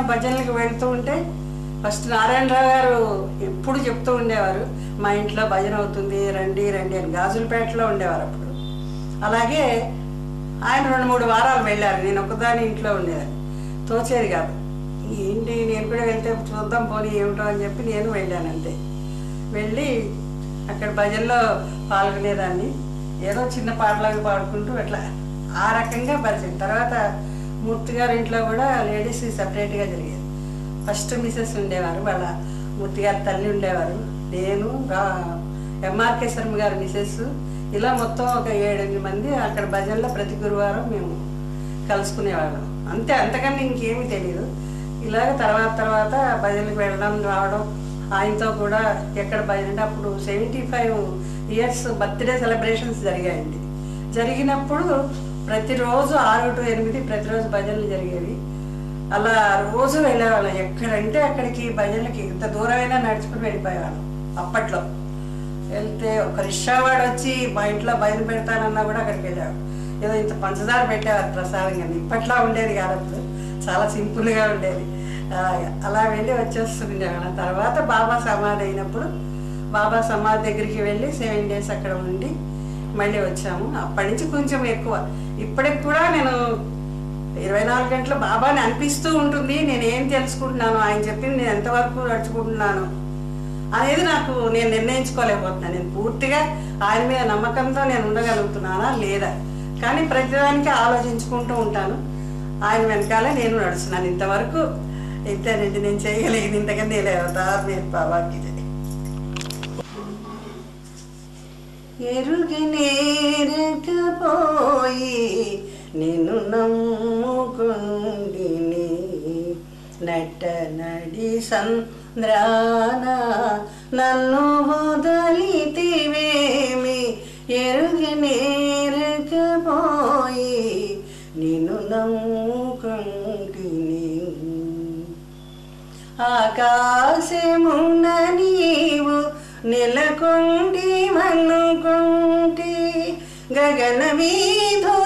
భజనలకు వెళ్తూ ఉంటే ఫస్ట్ నారాయణరావు గారు ఎప్పుడు చెప్తూ ఉండేవారు మా ఇంట్లో భజన అవుతుంది రండి రండి అని గాజులపేటలో ఉండేవారు అప్పుడు. అలాగే ఆయన రెండు మూడు వారాలు వెళ్ళారు నేను ఒకదాని ఇంట్లో ఉండేదాన్ని. తోచేది కాదు. ఏంటి నేను కూడా వెళ్తే చూద్దాం పోనీ ఏమిటో అని చెప్పి నేను వెళ్ళాను అంతే. వెళ్ళి అక్కడ భజనలో పాల్గొనేదాన్ని. ఏదో చిన్న పాటలాగా పాడుకుంటూ అట్లా ఆ రకంగా పరిచయం. తర్వాత మూర్తి గారి ఇంట్లో కూడా లేడీస్ సపరేట్గా జరిగేది. ఫస్ట్ మిసెస్ ఉండేవారు వాళ్ళ మూర్తి గారి తల్లి ఉండేవారు. నేను ఎంఆర్కే శర్మ గారి మిసెస్ ఇలా మొత్తం ఒక ఏడెనిమిది మంది అక్కడ భజనలో ప్రతి గురువారం మేము కలుసుకునేవాళ్ళం. అంతే అంతకన్నా ఇంకేమీ తెలియదు ఇలాగ తర్వాత తర్వాత భజనలకు వెళ్ళడం రావడం ఆయనతో కూడా ఎక్కడ భజన అంటే అప్పుడు seventy five years birthday celebrations జరిగాయండి. జరిగినప్పుడు ప్రతిరోజు ఆరు టు ఎనిమిది ప్రతిరోజు భజనలు జరిగేవి. అలా రోజు వెళ్ళేవాళ్ళం. ఎక్కడంటే అక్కడికి భజనలకి ఇంత దూరమైనా నడుచుకుని వెళ్ళిపోయేవాళ్ళం. అప్పట్లో. వెళ్తే ఒక రిక్షావాడు వచ్చి మా ఇంట్లో బయలు పెడతానన్నా కూడా అక్కడికి వెళ్ళేవాడు. ఏదో ఇంత పంచదార పెట్టేవారు ప్రసాదం కానీ. ఇప్పట్లా ఉండేది కాదప్పుడు చాలా సింపుల్గా ఉండేది. అలా వెళ్ళి వచ్చేస్తుండేవాళ్ళం. తర్వాత బాబా సమాధి అయినప్పుడు బాబా సమాధి దగ్గరికి వెళ్ళి సెవెన్ డేస్ అక్కడ ఉండి మళ్ళీ వచ్చాము. అప్పటి నుంచి కొంచెం ఎక్కువ. ఇప్పటికి కూడా నేను ఇరవై నాలుగు గంటలు బాబాని అనిపిస్తూ ఉంటుంది. నేను ఏం తెలుసుకుంటున్నాను ఆయన చెప్పింది నేను ఎంతవరకు నడుచుకుంటున్నాను అనేది నాకు నేను నిర్ణయించుకోలేకపోతున్నాను నేను పూర్తిగా ఆయన మీద నమ్మకంతో నేను ఉండగలుగుతున్నానా లేదా? కానీ ప్రతిదానికి ఆలోచించుకుంటూ ఉంటాను. ఆయన వెనకాలే నేను నడుస్తున్నాను. ఇంతవరకు ఇంతేనండి నేను చేయగలిగింది ఇంతకన్నా నేను ఎవరు నేను బాబాకి ఎరుగనేరకపోయి నిన్ను నమ్ముకుండిని నట నడి సంద్రాన నన్ను వదలితివేమి. ఎరుగనేరకపోయి నిన్ను నమ్ముకుంటిని ఆకాశమున నీవు నెలకొండి మన్నుకుంటి గగన వీధులలోన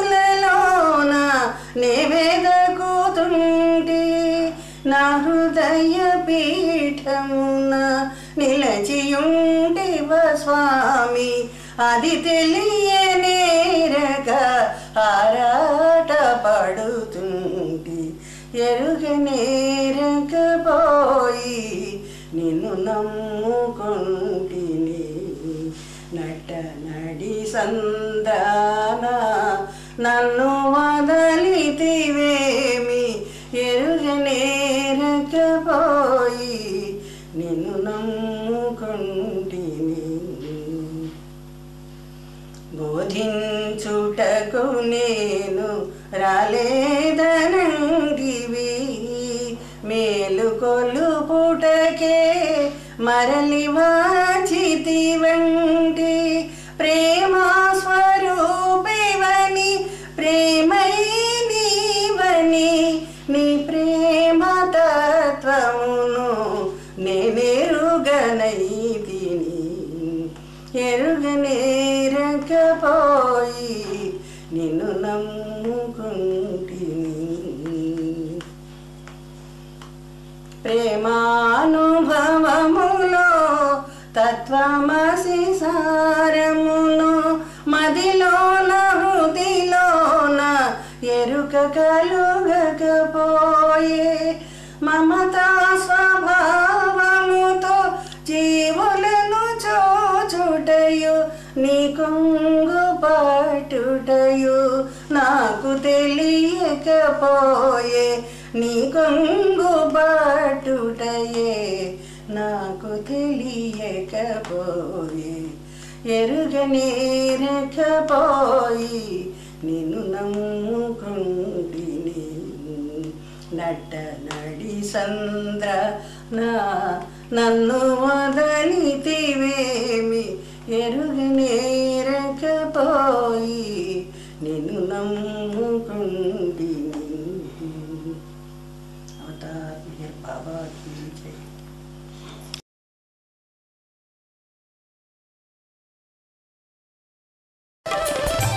నివేదకుతుంటి. నా హృదయ పీఠమున నిలచియుంటివ స్వామి? అది తెలియనేరక ఆరాట పడుతుంటి. ఎరుగనేరకపోయి నిన్ను నమ్ముకుంటు. నట నడి సందాన నన్ను వదలితివేమి? ఎరుగనేరకపోయి నిన్ను నమ్ముకుంటిని. బోధించుటకు నేను రాలేదనంటివి మేలు కొలుపుటకే మరలి వాచితివంటి తత్వమసి సారమును మదిలోన హృదిలోన ఎరుక కలుగకపోయే మమతా స్వభావముతో జీవులను చూచుటయు నీ కొంగు పట్టుటయు నాకు తెలియకపోయే నీ కొంగు పట్టుటయే. నాకు తెలియకపోయే ఎరుగనేరకపోయి నిన్ను నమ్ముకుంటిని నట్ట నడి సంద్ర నా నన్ను వదలితివేమి? ఎరుగనేరకపోయి నిన్ను నమ్ముకుంది శ్రీ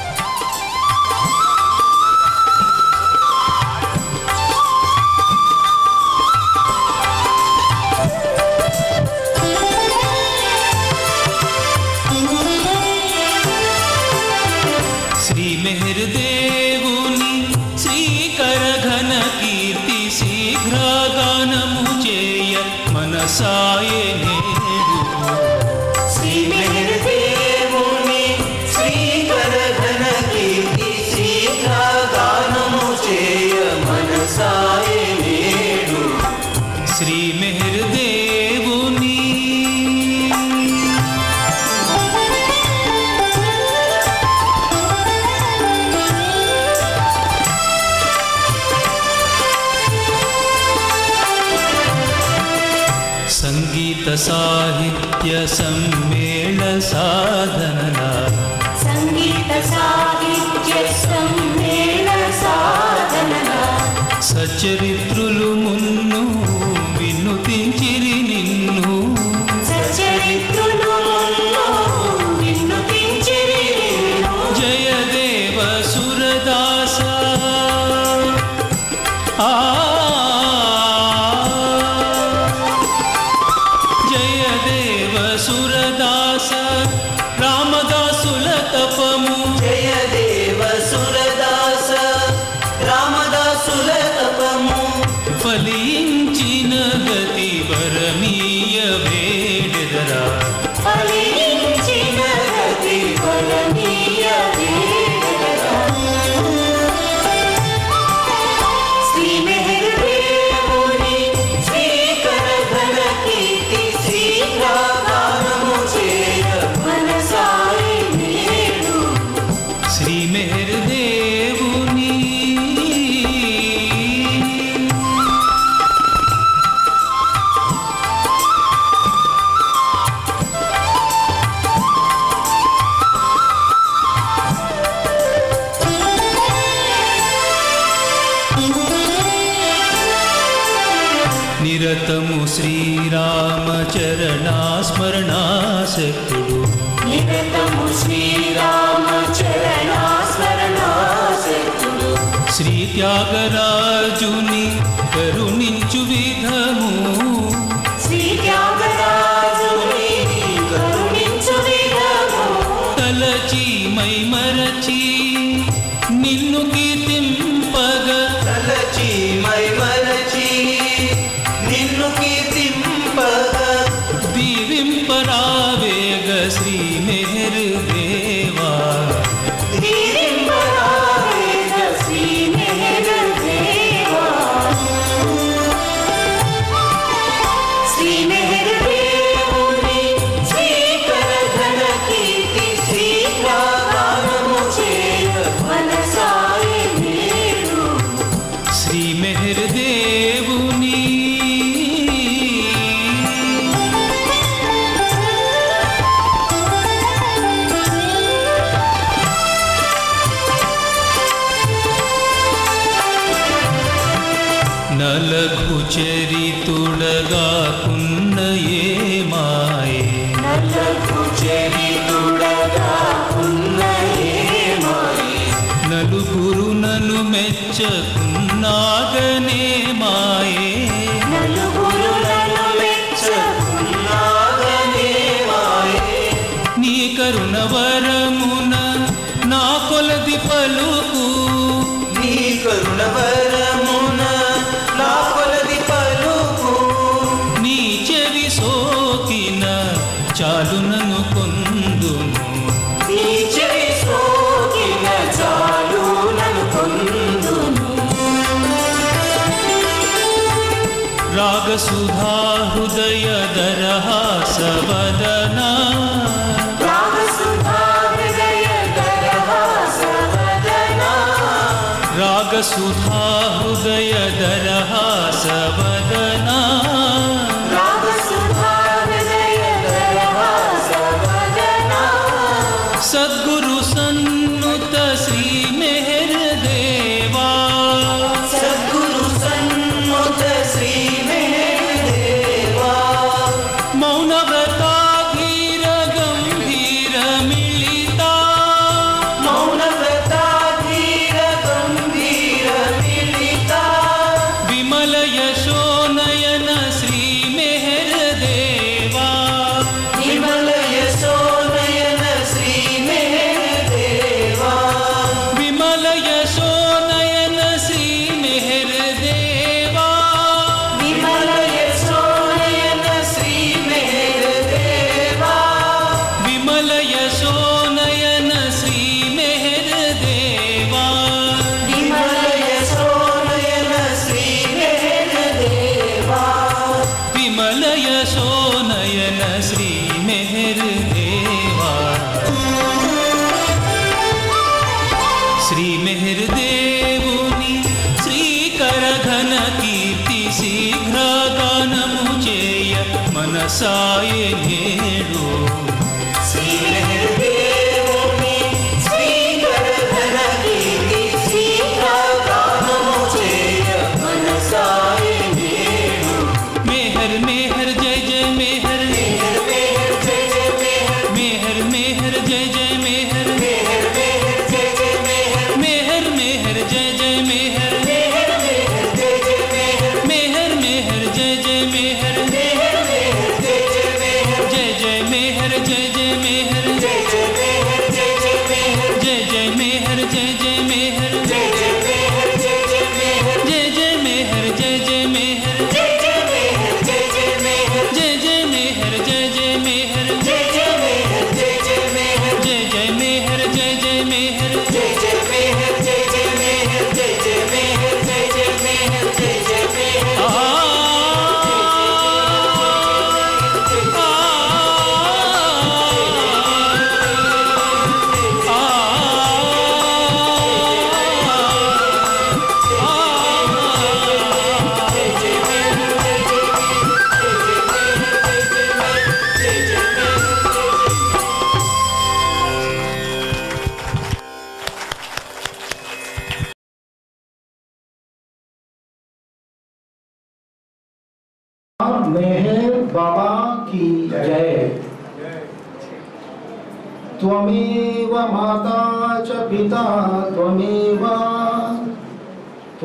నీ కరుణ వరమున నా కొలది పలుకు. నీ కరుణ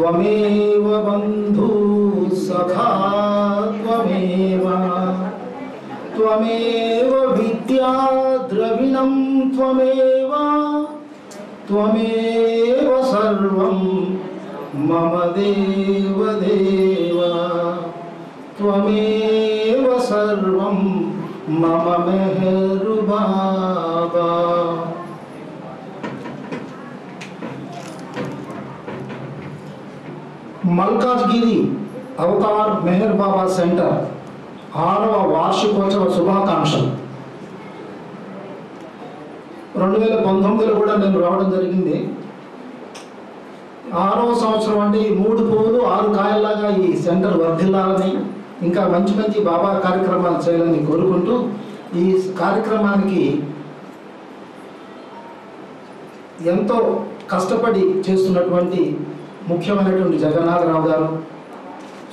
त्वमेव बन्धु सखा त्वमेव। त्वमेव विद्या द्रविणं त्वमेव। त्वमेव सर्वं मम देव देव त्वमेव सर्वं मम मेहरु మల్కాజ్గిరి అవతార్ మెహర్ బాబా సెంటర్ ఆరవ వార్షికోత్సవ శుభాకాంక్షలు. రెండు వేల పంతొమ్మిదిలో కూడా నేను రావడం జరిగింది. ఆరవ సంవత్సరం అంటే ఈ మూడు పువ్వులు ఆరు కాయల్లాగా ఈ సెంటర్ వర్ధిల్లాలని ఇంకా మంచి మంచి బాబా కార్యక్రమాలు చేయాలని కోరుకుంటూ ఈ కార్యక్రమానికి ఎంతో కష్టపడి చేస్తున్నటువంటి ముఖ్యమైనటువంటి జగన్నాథరావు గారు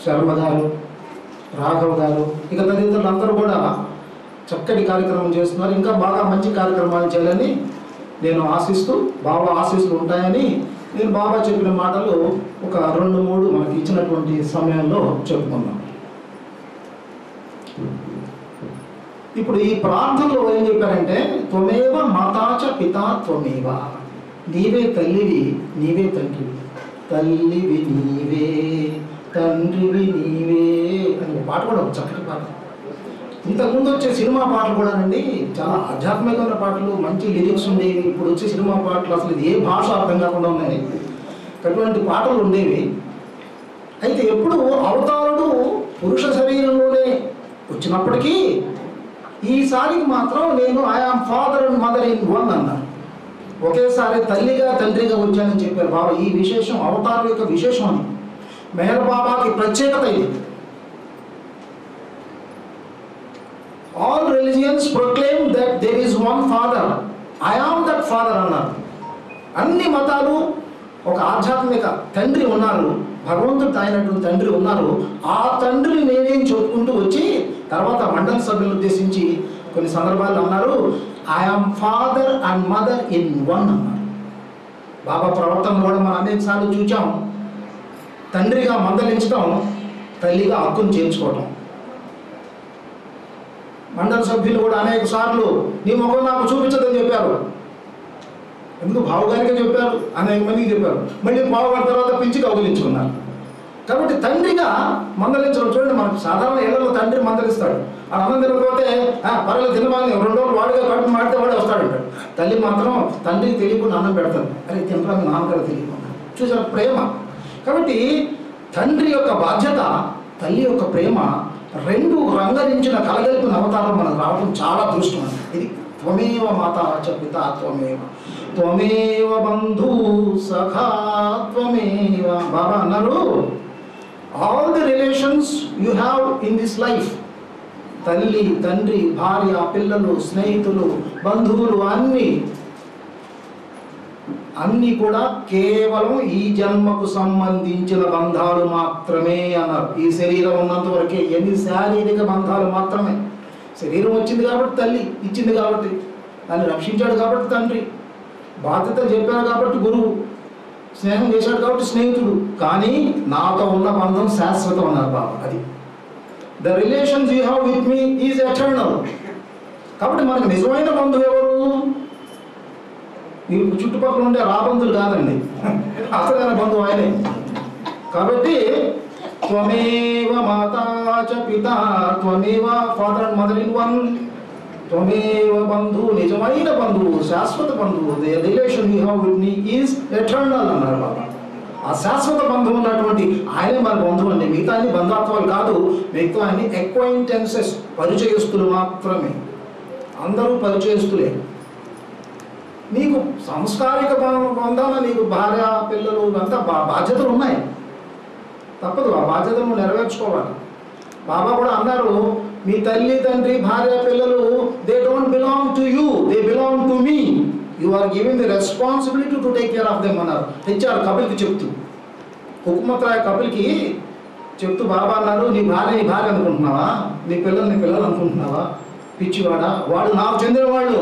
శర్మ గారు రాఘవ్ గారు ఇక తదితరులు అందరూ కూడా చక్కటి కార్యక్రమం చేస్తున్నారు. ఇంకా బాగా మంచి కార్యక్రమాలు చేయాలని నేను ఆశిస్తూ బాబా ఆశీస్సులు ఉంటాయని నేను బాబా చెప్పిన మాటలు ఒక రెండు మూడు మనకి ఇచ్చినటువంటి సమయంలో చెప్పుకున్నాం ఇప్పుడు ఈ ప్రార్థనలో ఏం చెప్పారంటే త్వమేవ మాతాచ పితా త్వమేవ. నీవే తల్లివి నీవే తండ్రివి తల్లివి నీవే తండ్రివి నీవే అని పాట కూడా ఒక చక్కటి పాట. ఇంతకుముందు వచ్చే సినిమా పాటలు కూడా అండి చాలా ఆధ్యాత్మికమైన పాటలు మంచి లిరిక్స్ ఉండేవి. ఇప్పుడు వచ్చే సినిమా పాటలు అసలు ఇది ఏ భాష అర్థం కాకుండా ఉన్నాయి. అటువంటి పాటలు ఉండేవి. అయితే ఎప్పుడు అవతారుడు పురుష శరీరంలోనే వచ్చినప్పటికీ ఈసారికి మాత్రం నేను I am father and mother in one అన్నాను. ఒకేసారి తల్లిగా తండ్రిగా వచ్చానని చెప్పారు. బాబా ఈ విశేషం అవతారం యొక్క విశేషం అని మేహర్ బాబాకి ప్రత్యేకత ఇది. All religions proclaim that there is one father I am that father అన్నారు. అన్ని మతాలు ఒక ఆధ్యాత్మిక తండ్రి ఉన్నారు. భగవంతుడు తాగినటువంటి తండ్రి ఉన్నారు. ఆ తండ్రిని నేనేం చెప్పుకుంటూ వచ్చి తర్వాత మండల సభ్యులు ఉద్దేశించి కొన్ని సందర్భాల్లో అన్నారు. I am father and mother in one అన్నారు బాబా ప్రవర్తన కూడా మనం అనేక సార్లు చూచాం. తండ్రిగా మందలించడం తల్లిగా హక్కును చేర్చుకోవటం. మండల సభ్యులు కూడా అనేక సార్లు నీ ముఖం నాకు చూపించదని చెప్పారు. ఎందుకు బావగారికే చెప్పారు? అనేక మందికి చెప్పారు. మళ్ళీ బావగారి తర్వాత పెంచి కౌగిలించుకున్నారు. కాబట్టి తండ్రిగా మందలించడం చూడండి మనకు సాధారణ ఇళ్ళలో తండ్రి మందలిస్తాడు. అన్నం తినకపోతే పర్వాలేదు తినబాని రెండు రోజులు వాడిగా కడుపు మాడితే వాడే వస్తాడు తల్లి మాత్రం తండ్రికి తెలియకుండా అన్నం పెడతాడు అరే తినరా మీ నాన్నగారు తెలియకుండా. చూసారు ప్రేమ. కాబట్టి తండ్రి యొక్క బాధ్యత తల్లి యొక్క ప్రేమ రెండు రంగరించిన కలగలిపిన అవతారం మనకు రావడం చాలా దృష్టం ఇది త్వమేవ మాత చ పిత త్వమేవ. త్వమేవ బంధు సఖా త్వమేవ. బాబా అన్నారు all the relations you have in this life తల్లి తండ్రి భార్య పిల్లలు స్నేహితులు బంధువులు అన్నీ అన్నీ కూడా కేవలం ఈ జన్మకు సంబంధించిన బంధాలు మాత్రమే అన్నారు. ఈ శరీరం ఉన్నంత వరకే ఎన్ని శారీరక బంధాలు మాత్రమే. శరీరం వచ్చింది కాబట్టి తల్లి ఇచ్చింది కాబట్టి దాన్ని రక్షించాడు కాబట్టి తండ్రి. బాధ్యత చెప్పాడు కాబట్టి గురువు. స్నేహం చేశాడు కాబట్టి స్నేహితుడు. కానీ నాతో ఉన్న బంధం శాశ్వతం అన్నారు బాబా అది. The relations you have with me is eternal కాబట్టి మనకు నిజమైన బంధువు ఎవరు? ఈ చుట్టుపక్కల ఉండే రాబంధులు కాదండి. అసలైన బంధువు ఆయనే. కాబట్టి త్వమేవ మాతా చ పిత త్వమేవ father and mother in one త్వమేవ బంధువు నిజమైన బంధువు శాశ్వత బంధువు the relation you have with me is eternal అన్నారు బాబా. ఆ శాశ్వత బంధువు ఉన్నటువంటి ఆయనే మన బంధువు అండి మిగతా అన్ని బంధాత్వాలు కాదు. మిగతా అన్ని ఎక్వైంటెన్సెస్ పరిచయస్తులు మాత్రమే. అందరూ పరిచయస్తులే. నీకు సంస్కారిక బా- బంధాన నీకు భార్య పిల్లలు అంతా బా- బాధ్యతలు ఉన్నాయి. తప్పదు. ఆ బాధ్యతను నెరవేర్చుకోవాలి. బాబా కూడా అన్నారు మీ తల్లి తండ్రి భార్య పిల్లలు they don't belong to you they belong to me you are giving the responsibility to take care of them అన్నారు హెచ్ఆర్ కపిల్కి చెప్తూ. హుకుమత్రాయ కపిల్కి చెప్తూ బాబా అన్నారు నీ భార్య నీ భార్య అనుకుంటున్నావా? నీ పిల్లలు నీ పిల్లలు అనుకుంటున్నావా? పిచ్చివాడా? వాడు నాకు చెందిన వాళ్ళు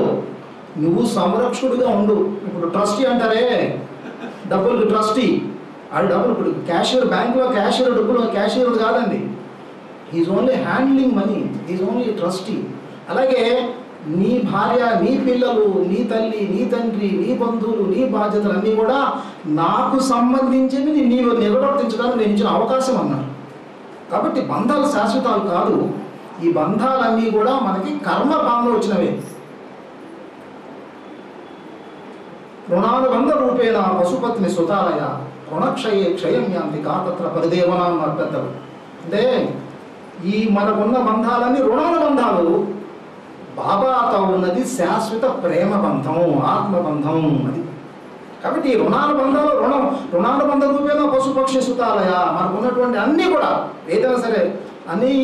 నువ్వు సంరక్షకుడిగా ఉండు. ఇప్పుడు ట్రస్టీ అంటారే. డబ్బులు ట్రస్టీ. ఆ డబ్బులు ఇప్పుడు క్యాషియర్ బ్యాంకులో క్యాషియర్ డబ్బులు క్యాషియర్ కాదండి. Is only handling money is only trustee అలాగే నీ భార్య నీ పిల్లలు నీ తల్లి నీ తండ్రి నీ బంధువులు నీ బాధ్యతలు అన్నీ కూడా నాకు సంబంధించినవి నీవు నిర్వర్తించడానికి నేను ఇచ్చిన అవకాశం అన్నారు. కాబట్టి బంధాలు శాశ్వతాలు కాదు. ఈ బంధాలన్నీ కూడా మనకి కర్మ భావన వచ్చినవే. రుణానుబంధ రూపేణ పశుపత్ని సుతాలయ రుణక్షయే క్షయం యాంతి కాతత్ర పరిదేవన అన్నారు పెద్దలు. అంటే ఈ మనకున్న బంధాలన్నీ రుణానుబంధాలు. బాబాతో ఉన్నది శాశ్వత ప్రేమ బంధం ఆత్మబంధం అది. కాబట్టి ఈ రుణానుబంధాలు రుణం. రుణానుబంధ రూపేణ పశుపక్షి సుతాలయ. మనకు ఉన్నటువంటి అన్నీ కూడా ఏదైనా సరే అన్నీ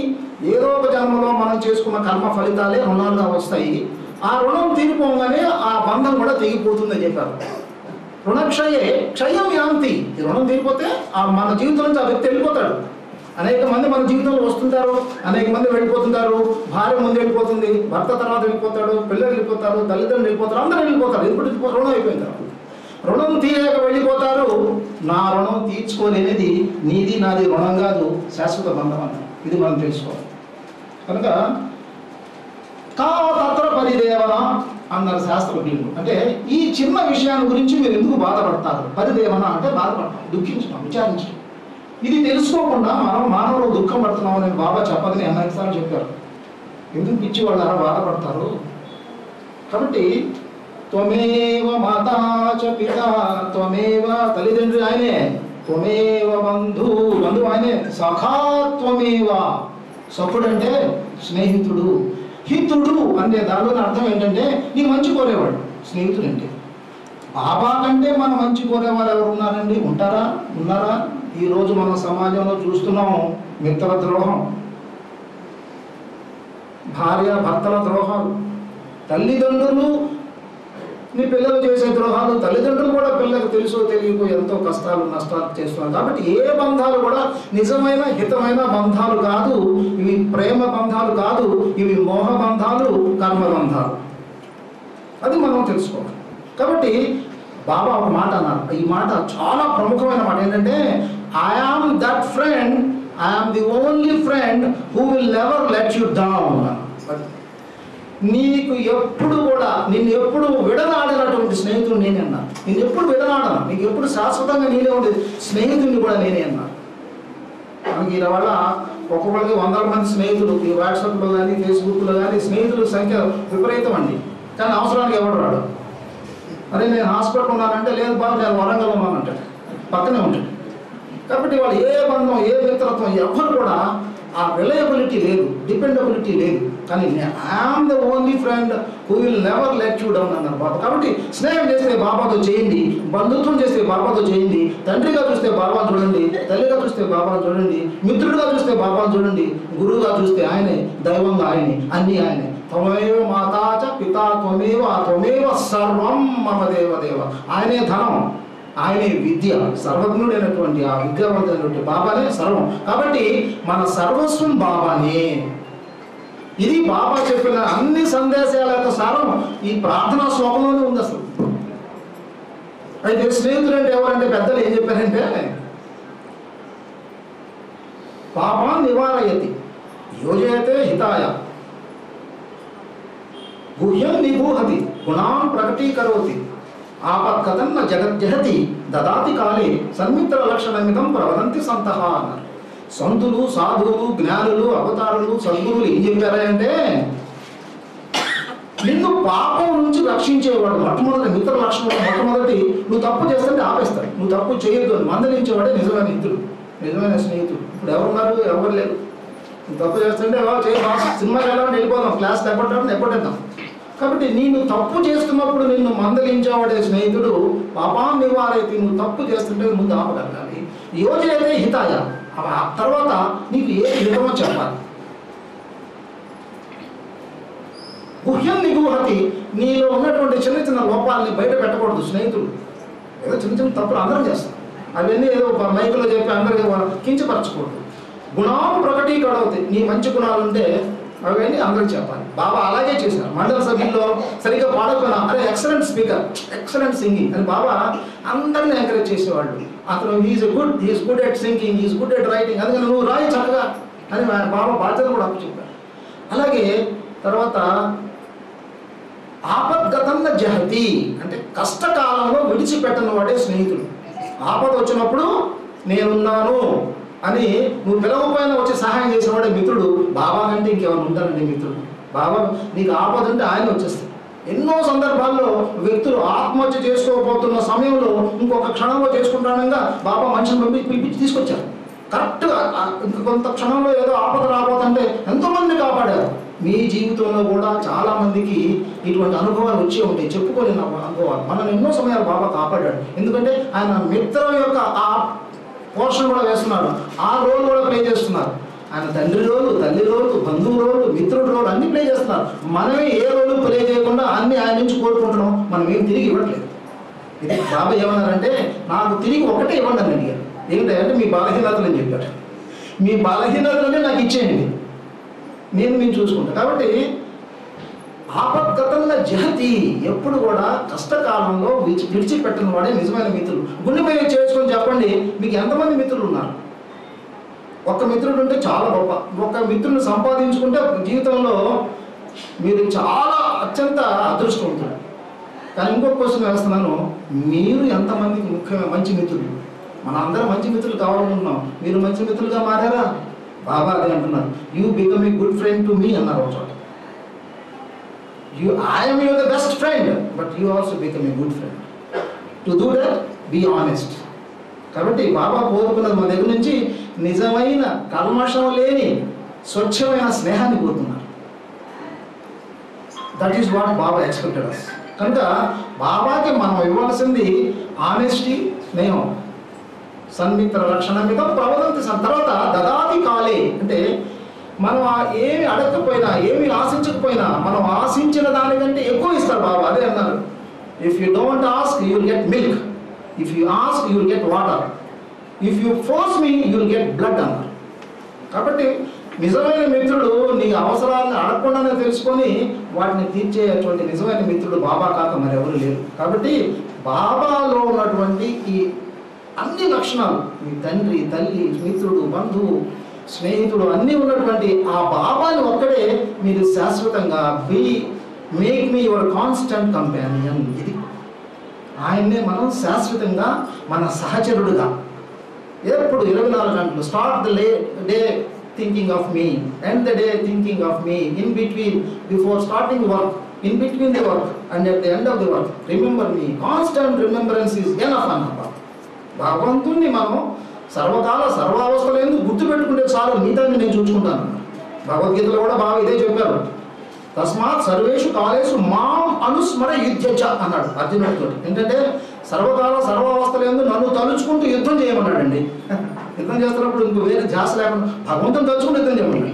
ఏదో ఒక జన్మలో మనం చేసుకున్న కర్మ ఫలితాలే రుణాలుగా వస్తాయి. ఆ రుణం తీరిపోగానే ఆ బంధం కూడా తెగిపోతుందని చెప్పారు. రుణక్షయే క్షయం యాంతి ఈ రుణం తీరిపోతే ఆ మన జీవితం నుంచి ఆ వ్యక్తి వెళ్ళిపోతాడు. అనేక మంది మన జీవితంలో వస్తుంటారు అనేక మంది వెళ్ళిపోతుంటారు భార్య ముందు వెళ్ళిపోతుంది భర్త తర్వాత వెళ్ళిపోతాడు పిల్లలు వెళ్ళిపోతారు తల్లిదండ్రులు వెళ్ళిపోతారు అందరూ వెళ్ళిపోతారు ఎందుకంటే రుణం అయిపోయిన రుణం తీయలేక వెళ్ళిపోతారు నా రుణం తీర్చుకోలేనిది నీది నాది రుణం కాదు శాశ్వత బంధం అన్న ఇది మనం తెలుసుకోవాలి. కనుక కా తత్ర పరిదేవన అన్నారు శాస్త్రజ్ఞులు అంటే ఈ చిన్న విషయాన్ని గురించి మీరు ఎందుకు బాధపడతారు? పరిదేవన అంటే బాధపడతాం దుఃఖించడం విచారించడం. ఇది తెలుసుకోకుండా మనం మానవులు దుఃఖం పడుతున్నాం అని బాబా చెప్పదని అనేకసార్లు చెప్పారు. ఎందుకు పిచ్చి వాళ్ళు అలా బాధపడతారు? కాబట్టి త్వమేవ మాతా చ పిత త్వమేవ తల్లిదండ్రులు ఆయనే త్వమేవ బంధు బంధువు ఆయనే సఖాత్వమేవ. సఖుడు అంటే స్నేహితుడు. హితుడు అనే దానిలోని అర్థం ఏంటంటే నీకు మంచి కోరేవాడు స్నేహితుడు అంటే బాబా కంటే మన మంచి కోరేవారు ఎవరు ఉన్నారండి? ఉంటారా? ఉన్నారా? ఈ రోజు మనం సమాజంలో చూస్తున్నాం మిత్ర ద్రోహం. భార్య భర్తల ద్రోహాలు. తల్లిదండ్రులు నీ పిల్లలు చేసే ద్రోహాలు తల్లిదండ్రులు కూడా పిల్లలకు తెలుసో తెలియకో ఎంతో కష్టాలు నష్టాలు చేస్తున్నారు. కాబట్టి ఏ బంధాలు కూడా నిజమైన హితమైన బంధాలు కాదు. ఇవి ప్రేమ బంధాలు కాదు. ఇవి మోహ బంధాలు కర్మ బంధాలు. అది మనం తెలుసుకోవాలి. కాబట్టి బాబా ఒక మాట అన్నారు. ఈ మాట చాలా ప్రముఖమైన మాట. ఏంటంటే I am that friend I am the only friend who will never let you down నీకు ఎప్పుడు కూడా నిన్ను ఎప్పుడు విడనాడినటువంటి స్నేహితుడు నేనే అన్నా. నేను ఎప్పుడు విడనాడను. నీకు ఎప్పుడు శాశ్వతంగా నేనే ఉండే స్నేహితుడిని కూడా నేనే అన్నా. మనకి ఇలా వల్ల ఒక్కొక్కరికి వందల మంది స్నేహితులు ఈ వాట్సాప్లో కానీ ఫేస్బుక్లో కానీ స్నేహితుల సంఖ్య విపరీతం అండి కానీ అవసరానికి ఎవడు రాడు? అరే నేను హాస్పిటల్ ఉన్నానంటే లేదు బాబు నేను వరంగల్ ఉన్నానంటాడు పక్కనే ఉంటాడు. కాబట్టి వాళ్ళు ఏ బంధం ఏ మిత్రత్వం ఎవరు కూడా ఆ రిలయబిలిటీ లేదు డిపెండబిలిటీ లేదు. కానీ I am the only friend who will never let you down అన్నారు బాబా. కాబట్టి స్నేహం చేస్తే బాబాతో చేయండి బంధుత్వం చేస్తే బాబాతో చేయండి తండ్రిగా చూస్తే బాబాను చూడండి తల్లిగా చూస్తే బాబాను చూడండి మిత్రుడిగా చూస్తే బాబాను చూడండి గురువుగా చూస్తే ఆయనే దైవంగా ఆయనే అన్నీ ఆయనే. త్వమేవ మాతాచ పితా త్వమేవ త్వమేవ సర్వం మమ దేవ దేవ. ఆయనే ధనం. ఆయనే విద్య సర్వజ్ఞుడైనటువంటి ఆ విద్యావంతుడైనటువంటి బాబానే సర్వం. కాబట్టి మన సర్వస్వం బాబానే. ఇది బాబా చెప్పిన అన్ని సందేశాల యొక్క సారం ఈ ప్రార్థనా శ్లోకంలోనే ఉంది అసలు. అయితే స్నేహితులు అంటే ఎవరంటే పెద్దలు ఏం చెప్పారంటే పాప నివారయతి యోజయతే హితాయ గుహ్యం నిగూహతి గుణాం ప్రకటీకరోతి ఆపత్కథన్న జగజ్జహతి దదాతి కాలే సన్మిత్ర లక్షణమితం ప్రవదంతి సంతహ అన్నారు సంతులు సాధువులు జ్ఞానులు అవతారులు సద్గురులు ఏం చెప్పారంటే నిన్ను పాపం నుంచి రక్షించేవాడు మొట్టమొదటి మిత్ర లక్షణం మొట్టమొదటి నువ్వు తప్పు చేస్తుంటే ఆపేస్తాడు. నువ్వు తప్పు చేయొద్దు అని మందలించేవాడే నిజమైన మిత్రుడు నిజమైన స్నేహితుడు. ఇప్పుడు ఎవరున్నారు? ఎవరు లేరు. నువ్వు తప్పు చేస్తుంటే "ఓ, సినిమాకి వెళ్ళాలని వెళ్ళిపోదాం క్లాస్ ఎప్పటి ఎప్పటిద్దాం కాబట్టి నేను తప్పు చేస్తున్నప్పుడు నిన్ను మందలించేవాడే స్నేహితుడు పాపా నివారైతే నువ్వు తప్పు చేస్తుంటే ముందు ఆపగలగాలి. యోజైతే హితాయ ఆ తర్వాత నీకు ఏ హితమో చెప్పాలి. గుహ్యం నిగుహతి నీలో ఉన్నటువంటి చిన్న చిన్న లోపాలని బయట పెట్టకూడదు స్నేహితుడు ఏదో చిన్న చిన్న తప్పులు అందరం చేస్తాం. అవన్నీ ఏదో మైకులో చెప్పి అందరికీ కించపరచకూడదు. గుణాలు ప్రకటీకరవుతాయి నీ మంచి గుణాలు ఉంటే అవన్నీ అందరూ చెప్పాలి. బాబా అలాగే చేశారు. మండల సభ్యుల్లో సరిగ్గా పాడకపోయినా అరే ఎక్సలెంట్ స్పీకర్ ఎక్సలెంట్ సింగింగ్ అని బాబా అందరిని ఎంకరేజ్ చేసేవాళ్ళు. అతను he is good he is good at singing he is good at writing అందుకని నువ్వు రాయి చక్కగా అని మా బాబా బాధ్యత కూడా అప్పు చెప్పారు అలాగే తర్వాత ఆపద్గతంగా జహతి అంటే కష్టకాలంలో విడిచిపెట్టని వాడే స్నేహితుడు. ఆపద వచ్చినప్పుడు నేనున్నాను. అని నువ్వు పిలవకపోయినా వచ్చి సహాయం చేసేవాడే మిత్రుడు. బాబా కంటే ఇంకేమైనా ఉంటానండి మిత్రుడు? బాబా నీకు ఆపదంటే ఆయన వచ్చేస్తాడు. ఎన్నో సందర్భాల్లో వ్యక్తులు ఆత్మహత్య చేసుకోబోతున్న సమయంలో ఇంకొక క్షణంలో చేసుకుంటానంగా బాబా మనిషిని పంపి పిలిపించి తీసుకొచ్చారు. కరెక్ట్గా ఇంక కొంత క్షణంలో ఏదో ఆపద రాబోతుంటే ఎంతోమంది కాపాడారు. మీ జీవితంలో కూడా చాలామందికి ఇటువంటి అనుభవాలు వచ్చి ఉంటాయి. చెప్పుకోలేని అనుభవాలు. మనల్ని ఎన్నో సమయాలు బాబా కాపాడాడు. ఎందుకంటే ఆయన మిత్రం యొక్క ఆ పోర్షన్ కూడా వేస్తున్నారు ఆ రోల్ కూడా ప్లే చేస్తున్నారు. ఆయన తండ్రి రోలు తల్లి రోలు బంధువు రోలు మిత్రుడు రోలు అన్ని ప్లే చేస్తున్నారు. మనమే ఏ రోలు ప్లే చేయకుండా అన్ని ఆయన నుంచి కోరుకుంటున్నాం. మనం ఏం తిరిగి ఇవ్వట్లేదు. ఇది బాబా ఏమన్నారంటే నాకు తిరిగి ఒకటే ఇవ్వండి అని అడిగారు ఏంటంటే మీ బలహీనతలు అని చెప్పారు. మీ బలహీనతలనే నాకు ఇచ్చేయండి. నేను మేము చూసుకుంటాను కాబట్టి ఆపద్గతంగా జహతి ఎప్పుడు కూడా కష్టకాలంలో విడిచి విడిచిపెట్టిన వాడే నిజమైన మిత్రులు గుండె మీద చేసుకొని చెప్పండి మీకు ఎంతమంది మిత్రులు ఉన్నారు ఒక్క మిత్రుడు ఉంటే చాలా గొప్ప. ఒక మిత్రుని సంపాదించుకుంటే జీవితంలో మీరు చాలా అత్యంత అదృష్టవంతుడు కానీ ఇంకొక క్వశ్చన్ వేస్తున్నాను మీరు ఎంతమందికి ముఖ్యమైన మంచి మిత్రులు? మనందరం మంచి మిత్రులు కావాలనుకుంటున్నాం మీరు మంచి మిత్రులుగా మారారా? బాబా అదే అంటున్నారు. You become a good friend to me అన్నారు ఒక చోట. You, I am your best friend but you also become a good friend to do that, be honest. కాబట్టి బాబా కోరుకున్నది మన దగ్గర నుంచి నిజమైన కల్మషం లేని స్వచ్ఛమైన స్నేహాన్ని కోరుతున్నారు that is what Baba expected us కనుక బాబాకి మనం ఇవ్వాల్సింది ఆనెస్టీ స్నేహం. సన్మిత్ర లక్షణ మీద ప్రవదంతి తర్వాత దదాతి కాలే అంటే మనం ఏమి అడగకపోయినా ఏమి ఆశించకపోయినా మనం ఆశించిన దానికంటే ఎక్కువ ఇస్తారు బాబా. అదే అన్నారు. If you don't ask you will get milk if you ask you will get water if you force me you will get blood అన్నారు కాబట్టి నిజమైన మిత్రుడు నీ అవసరాలను అడగకుండానే తెలుసుకొని వాటిని తీర్చేటువంటి నిజమైన మిత్రుడు బాబా కాక మరెవరు లేరు. కాబట్టి బాబాలో ఉన్నటువంటి ఈ అన్ని లక్షణాలు మీ తండ్రి తల్లి మిత్రుడు బంధువు స్నేహితుడు అన్నీ ఉన్నటువంటి ఆ భావాన్ని ఒక్కడే మీరు శాశ్వతంగా be make me your constant companion ఇది ఆయన్నే మనం శాశ్వతంగా మన సహచరుడుగా. ఎప్పుడు ఇరవై నాలుగు గంటలు start the lay day thinking of me end the day thinking of me in between before starting work in between the work and at the end of the work remember me constant remembrance is enough అన్నమాట. భగవంతుణ్ణి మనం సర్వకాల సర్వావస్థలు ఎందుకు గుర్తుపెట్టుకుంటే చాలు? మిగతాన్ని నేను చూసుకుంటాను. భగవద్గీతలో కూడా బాగా ఇదే చెప్పారు. తస్మాత్ సర్వేషు కాలేషు మాం అనుస్మర యుద్ధచ అన్నాడు అర్జునుడితో ఏంటంటే సర్వకాల సర్వావస్థలు నన్ను తలుచుకుంటూ యుద్ధం చేయమన్నాడండి. యుద్ధం చేస్తున్నప్పుడు ఇంకో వేరే ధ్యాస లేకుండా భగవంతుని తలుచుకుంటూ యుద్ధం చేయమన్నాడు.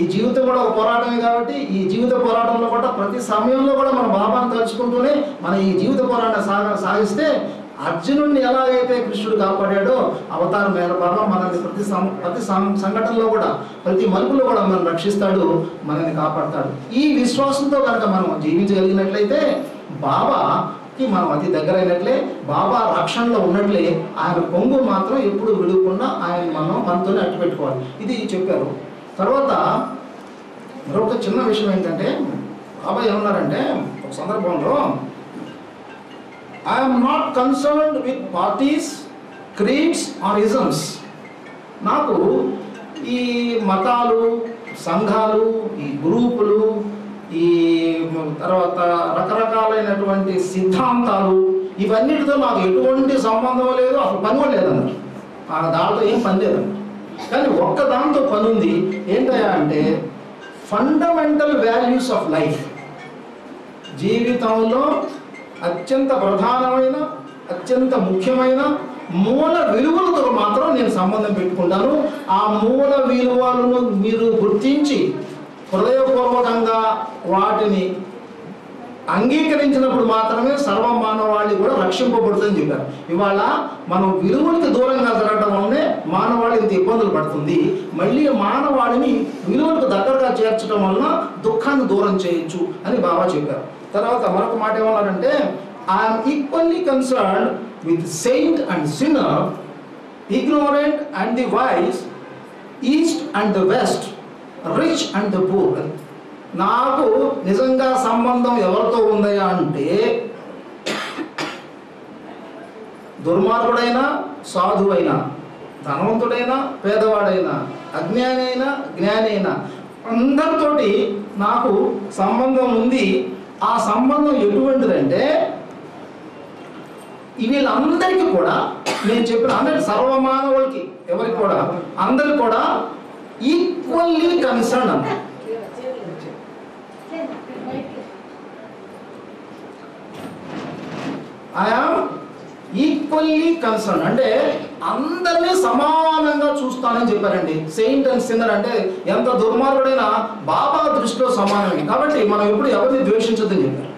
ఈ జీవితం కూడా ఒక పోరాటమే కాబట్టి ఈ జీవిత పోరాటంలో కూడా ప్రతి సమయంలో కూడా మన బాబాను తలుచుకుంటూనే మన ఈ జీవిత పోరాటం సాగ సాగిస్తే అర్జునుడిని ఎలాగైతే కృష్ణుడు కాపాడాడో అవతారం మేర మనల్ని ప్రతి సం ప్రతి సం- సంఘటనలో కూడా ప్రతి మలుపులో కూడా మనం రక్షిస్తాడు మనల్ని కాపాడతాడు. ఈ విశ్వాసంతో కనుక మనం జీవించగలిగినట్లయితే బాబాకి మనం అతి దగ్గర అయినట్లే బాబా రక్షణలో ఉన్నట్లే ఆయన కొంగు మాత్రం ఎప్పుడు విడవకుండా ఆయన మనం మనతోనే అట్టు పెట్టుకోవాలి ఇది చెప్పారు. తర్వాత మరొక చిన్న విషయం ఏంటంటే బాబా ఏమన్నారంటే ఒక సందర్భంలో I'm not concerned with parties creeds or isms. నాకు ఈ మతాలు సంఘాలు ఈ గ్రూపులు ఈ తర్వాత రకరకాలైనటువంటి సిద్ధాంతాలు ఇవన్నిటితో నాకు ఎటువంటి సంబంధం లేదు అసలు పని కూడా లేదన్నారు ఆ దాంతో ఏం పని లేదన్నారు కానీ ఒక్క దాంతో పని ఉంది ఏంటయ్యా అంటే ఫండమెంటల్ వాల్యూస్ ఆఫ్ లైఫ్ జీవితంలో అత్యంత ప్రధానమైన అత్యంత ముఖ్యమైన మూల విలువలతో మాత్రం నేను సంబంధం పెట్టుకుంటాను. ఆ మూల విలువలను మీరు గుర్తించి హృదయపూర్వకంగా వాటిని అంగీకరించినప్పుడు మాత్రమే సర్వ మానవాళి కూడా రక్షింపబడుతుందని చెప్పారు. ఇవాళ మనం విలువలకు దూరంగా జరగడం వల్లనే మానవాళి ఇంత ఇబ్బందులు పడుతుంది. మళ్ళీ మానవాళిని విలువలకు దగ్గరగా చేర్చడం వలన దుఃఖాన్ని దూరం చేయొచ్చు అని బాబా చెప్పారు. తర్వాత మరొక మాట ఏమన్నారంటే I'm equally concern with saint and sinner ignorant and the wise east and the west rich and the poor నాకు నిజంగా సంబంధం ఎవరితో ఉందయా అంటే దుర్మార్గుడైనా సాధువైనా ధనవంతుడైనా పేదవాడైనా అజ్ఞానైనా జ్ఞానైనా అందరితోటి నాకు సంబంధం ఉంది ఆ సంబంధం ఎటువంటిదంటే వీళ్ళందరికీ కూడా నేను చెప్పిన అందరి సర్వమానవులకి ఎవరికి కూడా అందరికి కూడా ఈక్వల్లీ కన్సర్న్ అన్న ఐఆమ్ ఈక్వల్లీ కన్సర్న్ అంటే అందరినీ సమానంగా చూస్తానని చెప్పారండి. సెయింట్ అండ్ సిన్నర్ అంటే ఎంత దుర్మార్గుడైనా బాబా దృష్టిలో సమానమే. కాబట్టి మనం ఎప్పుడు ఎవరిని ద్వేషించదని చెప్పారు.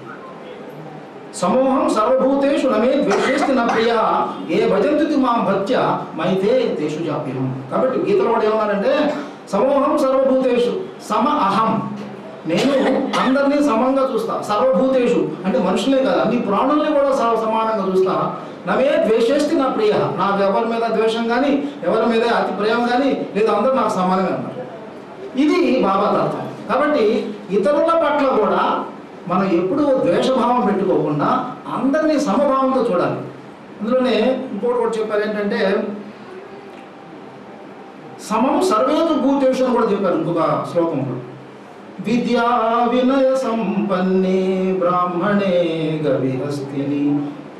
సమూహం సర్వభూతేషు నమే ద్వేషేస్తి నా ప్రియ. ఏ భజంతుతి మా భత్య మైతే తేషు జాప్యం. కాబట్టి గీతలో వాడు ఏమన్నారంటే సమూహం సర్వభూతేషు సమ అహం. నేను అందరినీ సమంగా చూస్తా. సర్వభూతేషు అంటే మనుషులే కదా అన్ని ప్రాణుల్ని కూడా సర్వ సమానంగా చూస్తా. నవే ద్వేషేస్తి నా ప్రియ. నాకు ఎవరి మీద ద్వేషం కానీ ఎవరి మీద అతి ప్రేమ కానీ లేదా అందరూ నాకు సమానంగా అన్నారు. ఇది బాబా తత్వం కాబట్టి ఇతరుల పట్ల కూడా మనం ఎప్పుడూ ద్వేషభావం పెట్టుకోకుండా అందరినీ సమభావంతో చూడాలి. అందులోనే ఇంకోటి కూడా చెప్పారు ఏంటంటే సమం సర్వేదు భూతేషు అని కూడా చెప్పారు ఇంకొక శ్లోకంలో. విద్యా వినయ సంపన్నే బ్రాహ్మణే గవిహస్తిని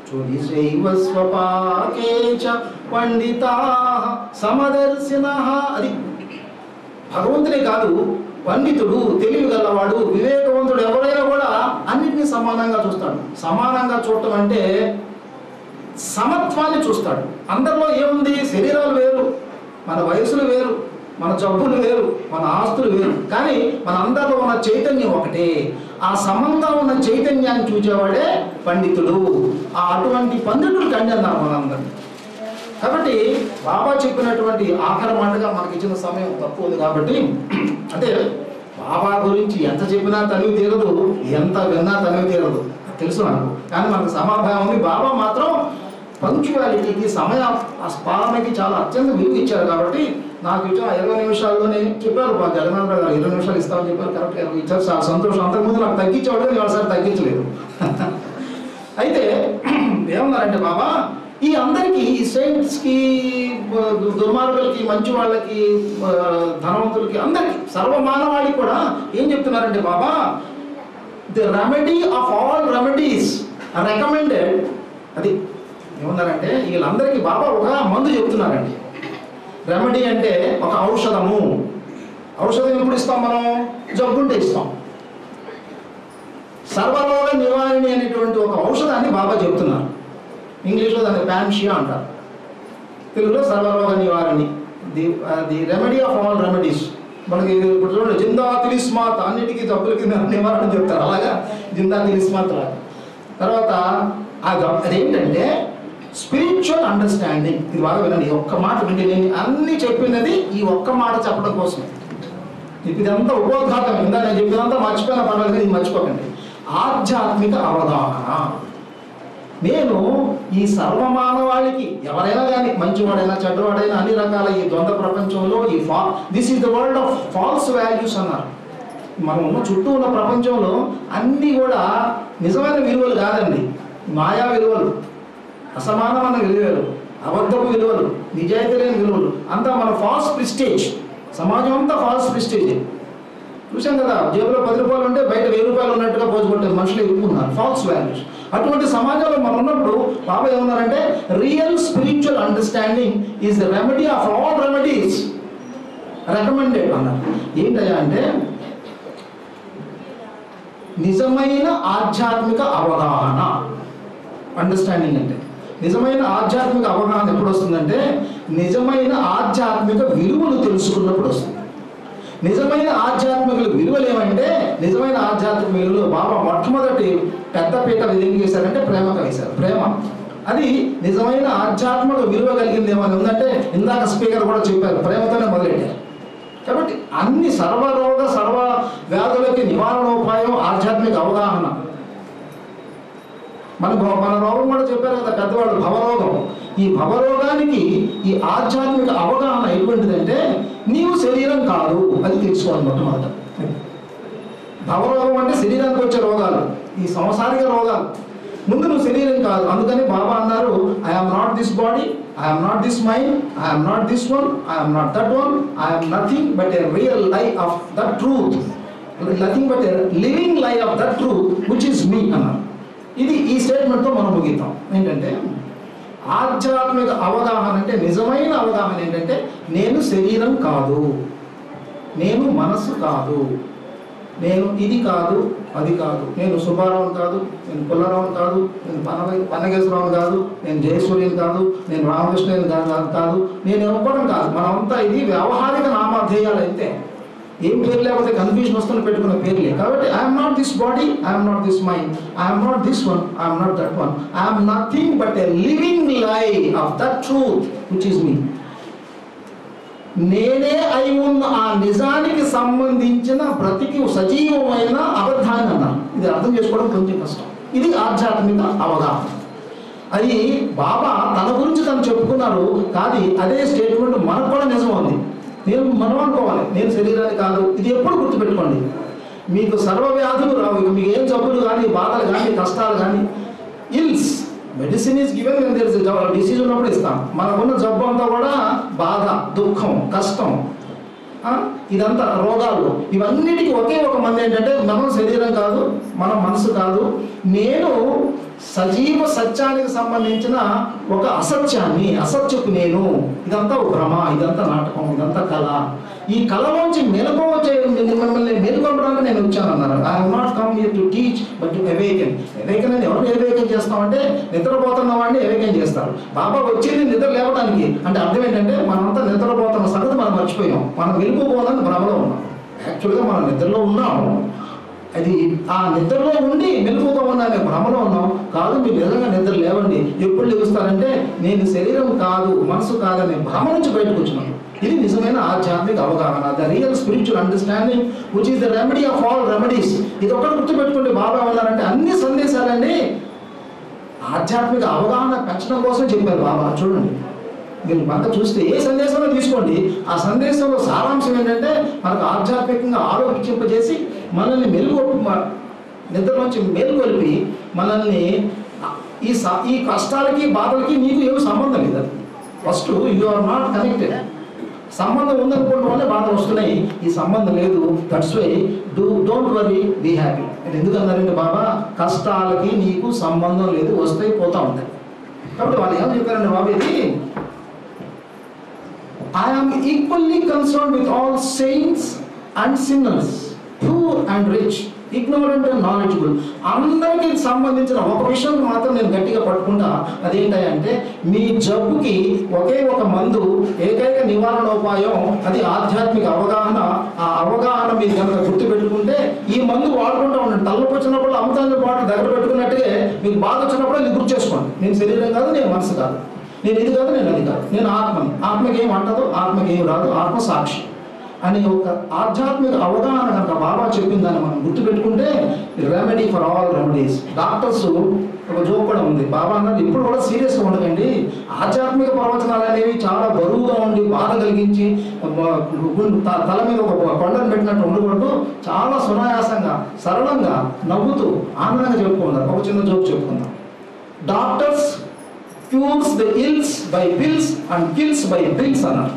చుడిశైవ స్వపాకే చ పండితా సమదర్శిన అది భగవంతుడే కాదు పండితుడు తెలివి గలవాడు వివేకవంతుడు ఎవరైనా కూడా అన్నింటినీ సమానంగా చూస్తాడు. సమానంగా చూడటం అంటే సమత్వాన్ని చూస్తాడు. అందరిలో ఏముంది? శరీరాలు వేరు మన వయసులు వేరు మన జబ్బులు వేరు మన ఆస్తులు వేరు. కానీ మన అందరిలో ఉన్న చైతన్యం ఒకటే. ఆ సంబంధం ఉన్న చైతన్యాన్ని చూసేవాడే పండితుడు. ఆ అటువంటి పండితుడు కండి అన్నారు మనందరినీ కాబట్టి బాబా చెప్పినటువంటి ఆఖరి మాటగా మనకి ఇచ్చిన సమయం తక్కువ ఉంది కాబట్టి అంటే బాబా గురించి ఎంత చెప్పినా తనివి తీరదు ఎంత విన్నా తనివి తీరదు. తెలుసు నాకు. కానీ మనకు సమాధానం ఉంది. బాబా మాత్రం పంక్చువాలిటీకి సమయ ఆ చాలా అత్యంత విలువ ఇచ్చారు కాబట్టి నాకు ఇచ్చిన ఇరవై నిమిషాల్లోనే చెప్పారు మా జగన్నాథ్ గారు ఇరవై నిమిషాలు ఇస్తామని చెప్పారు కరెక్ట్ ఇరవై ఇచ్చారు. చాలా సంతోషం. అంతకుముందు నాకు తగ్గించేవాడు నేను ఒకసారి తగ్గించలేదు. అయితే ఏమన్నారంటే బాబా ఈ అందరికీ ఈ సెయింట్స్కి దుర్మార్గులకి మంచి వాళ్ళకి ధనవంతులకి అందరికీ సర్వమానవాళ్ళకి కూడా ఏం చెప్తున్నారంటే Baba the remedy of all remedies recommended అది ఏమన్నారంటే వీళ్ళందరికీ బాబా ఒక మందు చెప్తున్నారండి. రెమెడీ అంటే ఒక ఔషధము. ఔషధం ఎప్పుడు ఇస్తాం మనం? జబ్బుంటే ఇస్తాం. సర్వరోగ నివారణి అనేటువంటి ఒక ఔషధాన్ని బాబా చెప్తున్నారు ఇంగ్లీష్లో దాన్ని ప్యాన్షియా అంటారు. తెలుగులో సర్వరోగ నివారణి. The the remedy of all remedies. మనకి ఇప్పుడు చూడండి జిందా తిలిస్మాత్ అన్నిటికీ జబ్బులకి నివారణ చెప్తారు. అలాగా? జిందా తిలిస్మాత్ లాగా. తర్వాత ఆ జబ్ అదేంటంటే స్పిరిచువల్ అండర్స్టాండింగ్ ఇది బాగా వినండి. ఒక్క మాట వింటే నేను అన్ని చెప్పినది ఈ ఒక్క మాట చెప్పడం కోసం. ఇదంతా ఉపోద్ఘాతం ఇందా నేను చెప్పినంతా మర్చిపోయిన పర్వాలేదు ఇది మర్చిపోకండి. ఆధ్యాత్మిక అవగాహన. నేను ఈ సర్వమానవాళికి ఎవరైనా కానీ మంచివాడైనా చెడ్డవాడైనా అన్ని రకాల ఈ ద్వంద్వ ప్రపంచంలో ఈ ఫా this is the world of false values అన్నారు. మనం ఉన్న చుట్టూ ఉన్న ప్రపంచంలో అన్నీ కూడా నిజమైన విలువలు కాదండి. మాయా విలువలు. అసమానమైన విలువలు అబద్ధపు విలువలు నిజాయితీ లేని విలువలు అంతా మన ఫాల్స్ ప్రిస్టేజ్ సమాజం అంతా ఫాల్స్ ప్రిస్టేజ్ చూసాం కదా జేబులో పది రూపాయలు ఉంటే బయట వెయ్యి రూపాయలు ఉన్నట్టుగా పోజుకుంటే మనుషులు ఎక్కున్నారు ఫాల్స్ వాల్యూస్ అటువంటి సమాజంలో మనం ఉన్నప్పుడు బాబా ఏమన్నారంటే real spiritual understanding is the remedy of all remedies recommended అన్నారు. ఏంటయ్యా అంటే నిజమైన ఆధ్యాత్మిక అవగాహన అండర్స్టాండింగ్ అంటే. నిజమైన ఆధ్యాత్మిక అవగాహన ఎప్పుడు వస్తుందంటే నిజమైన ఆధ్యాత్మిక విలువలు తెలుసుకున్నప్పుడు వస్తుంది. నిజమైన ఆధ్యాత్మిక విలువలు ఏమంటే నిజమైన ఆధ్యాత్మిక విలువలు బాబా మొట్టమొదటి పెద్ద పీట ఎందుకు చేశారంటే ప్రేమగా వేశారు. ప్రేమ. అది నిజమైన ఆధ్యాత్మిక విలువ కలిగింది ఏమైనా ఉందంటే ఇందాక స్పీకర్ కూడా చెప్పారు ప్రేమతోనే మొదలెట్టారు. కాబట్టి అన్ని సర్వరోగ సర్వ వ్యాధులకి నివారణోపాయం ఆధ్యాత్మిక అవగాహన. మన మన రోగం కూడా చెప్పారు కదా పెద్దవాళ్ళు భవరోగం. ఈ భవరోగానికి ఈ ఆధ్యాత్మిక అవగాహన ఎటువంటిదంటే నీవు శరీరం కాదు అది తెలుసుకోవాలన్నమాట భవరోగం అంటే శరీరానికి వచ్చే రోగాలు ఈ సంసారిక రోగాలు. ముందు నువ్వు శరీరం కాదు అందుకని బాబా అన్నారు I'm not this body I'm not this mind I'm not this one I'm not that one I'm nothing but a real lie of the truth nothing but a living lie of the truth which is me అన్నారు. ఇది ఈ స్టేట్మెంట్తో మనం ముగిద్దాం. ఏంటంటే ఆధ్యాత్మిక అవగాహన అంటే నిజమైన అవగాహన ఏంటంటే నేను శరీరం కాదు నేను మనసు కాదు నేను ఇది కాదు అది కాదు. నేను సుబ్బారావుని కాదు నేను పుల్లారావుని కాదు నేను పనవ పన్నగేశ్వరరావుని కాదు నేను జయసూర్యుని కాదు నేను రామకృష్ణని కాదు కాదు. నేను ఇవ్వడం కాదు. మనమంతా ఇది వ్యవహారిక నామధేయాలు అయితే ఏం పేరు లేకపోతే కన్ఫ్యూజన్ వస్తున్న పెట్టుకున్న పేర్లే. కాబట్టి I'm not this body I'm not this mind I'm not this one I'm not that one I'm nothing but a living lie of that truth which is me నేనే అయి ఉన్న ఆ నిజానికి సంబంధించిన బ్రతికి సజీవమైన అబద్ధాన్ని అన్నాను ఇది అర్థం చేసుకోవడం కొంచెం కష్టం. ఇది ఆధ్యాత్మిక అవగాహన. అది బాబా తన గురించి తను చెప్పుకున్నారు. కానీ అదే స్టేట్మెంట్ మనకు కూడా నిజం ఉంది. నేను మనం అనుకోవాలి నేను శరీరాన్ని కాదు. ఇది ఎప్పుడు గుర్తుపెట్టుకోండి. మీకు సర్వవ్యాధులు రావు. మీకు ఏం జబ్బులు కానీ బాధలు కానీ కష్టాలు కానీ ఇల్స్. మెడిసిన్ ఈజ్ గివెన్ అని తెలుసు డిసీజ్ ఉన్నప్పుడు ఇస్తాం. మనకున్న జబ్బు అంతా కూడా బాధ దుఃఖం కష్టం. ఇదంతా రోగాలు. ఇవన్నిటికీ ఒకే ఒక మంది ఏంటంటే మనం శరీరం కాదు మన మనసు కాదు. నేను సజీవ సత్యానికి సంబంధించిన ఒక అసత్యాన్ని అసత్యకు నేను. ఇదంతా భ్రమ ఇదంతా నాటకం ఇదంతా కళ. ఈ కళలోంచి మెలకు వచ్చే మిమ్మల్ని మేలుకొనడానికి నేను వచ్చాను అన్నారు. I have not come here to teach but to awaken awaken అని ఎవరు ఎవేకన్ చేస్తామంటే నిద్రపోతున్న వాడిని ఎవేకన్ చేస్తారు. బాబా వచ్చింది నిద్ర లేవడానికి అంటే అర్థం ఏంటంటే మనమంతా నిద్రపోతున్న సంగతి మనం మర్చిపోయాం. మనం వెళ్ళిపోవాలని భ్రమలో ఉన్నాం. యాక్చువల్గా మనం నిద్రలో ఉన్నాం అది ఆ నిద్రలో ఉండి మెలుపుగా మేము భ్రమలో ఉన్నాం. కాదు మీరు నిజంగా నిద్ర లేవండి. ఎప్పుడు లేవుస్తారంటే నేను శరీరం కాదు మనసు కాదనే భ్రమ నుంచి బయటకు వచ్చినాను. ఇది నిజమైన ఆధ్యాత్మిక అవగాహన the real spiritual understanding which is the remedy of all remedies ఇది ఒక్కటి గుర్తుపెట్టుకుంటే బాబా ఉన్నారంటే అన్ని సందేశాలండి ఆధ్యాత్మిక అవగాహన పెంచడం కోసం చెప్పారు బాబా. చూడండి మీరు పక్క చూస్తే ఏ సందేశంలో తీసుకోండి. ఆ సందేశంలో సారాంశం ఏంటంటే మనకు ఆధ్యాత్మికంగా ఆలోచింపజేసి మనల్ని మెలుగు మ- నిద్రలోంచి మేలుకొల్పి మనల్ని ఈ స- ఈ కష్టాలకి బాధలకి నీకు ఏమి సంబంధం లేదు. First you are not connected సంబంధం ఉందనుకోవడం వల్ల బాధలు వస్తున్నాయి. ఈ సంబంధం లేదు. That's why do don't worry be happy అంటే ఎందుకన్నారంటే బాబా కష్టాలకి నీకు సంబంధం లేదు. వస్తాయి పోతా ఉంటాయి. కాబట్టి వాళ్ళు ఏమని చెప్పారంటే బాబా ఇది I am equally concern with all saints and sinners and rich ignorant and knowledgeable అందరికీ సంబంధించిన ఒక విషయం మాత్రం నేను గట్టిగా పట్టుకుంటా. అదేంటంటే మీ జబ్బుకి ఒకే ఒక మందు ఏకైక నివారణోపాయం అది ఆధ్యాత్మిక అవగాహన. ఆ అవగాహన మీరు కనుక గుర్తు పెట్టుకుంటే ఈ మందు వాడుకుంటా ఉండండి. తలపు వచ్చినప్పుడు అమృతాన్ని బాటిల్ దగ్గర పెట్టుకున్నట్టుగా మీకు బాధ వచ్చినప్పుడు అది గుర్తు చేసుకోండి. నేను శరీరం కాదు నేను మనసు కాదు. నేను ఇది కాదు నేను అది కాదు. నేను ఆత్మని. ఆత్మకి ఏం అంటదు ఆత్మకి ఏం రాదు ఆత్మ సాక్షి అనే ఒక ఆధ్యాత్మిక అవగాహన కనుక బాబా చెప్పిందని మనం గుర్తుపెట్టుకుంటే remedy for all remedies doctors ఒక జోక్ కూడా ఉంది. బాబా అన్నది ఇప్పుడు కూడా సీరియస్గా ఉండకండి. ఆధ్యాత్మిక ప్రవచనాలు అనేవి చాలా బరువుగా ఉండి బాధ కలిగించి తల మీద ఒక కొండను పెట్టినట్టు ఉండకూడదు. చాలా సునాయాసంగా సరళంగా నవ్వుతూ ఆనందంగా చెప్పుకుందాం. ఒక చిన్న జోక్ చెప్పుకుందాం. Doctors cures the ills by pills and kills by bills అన్నారు.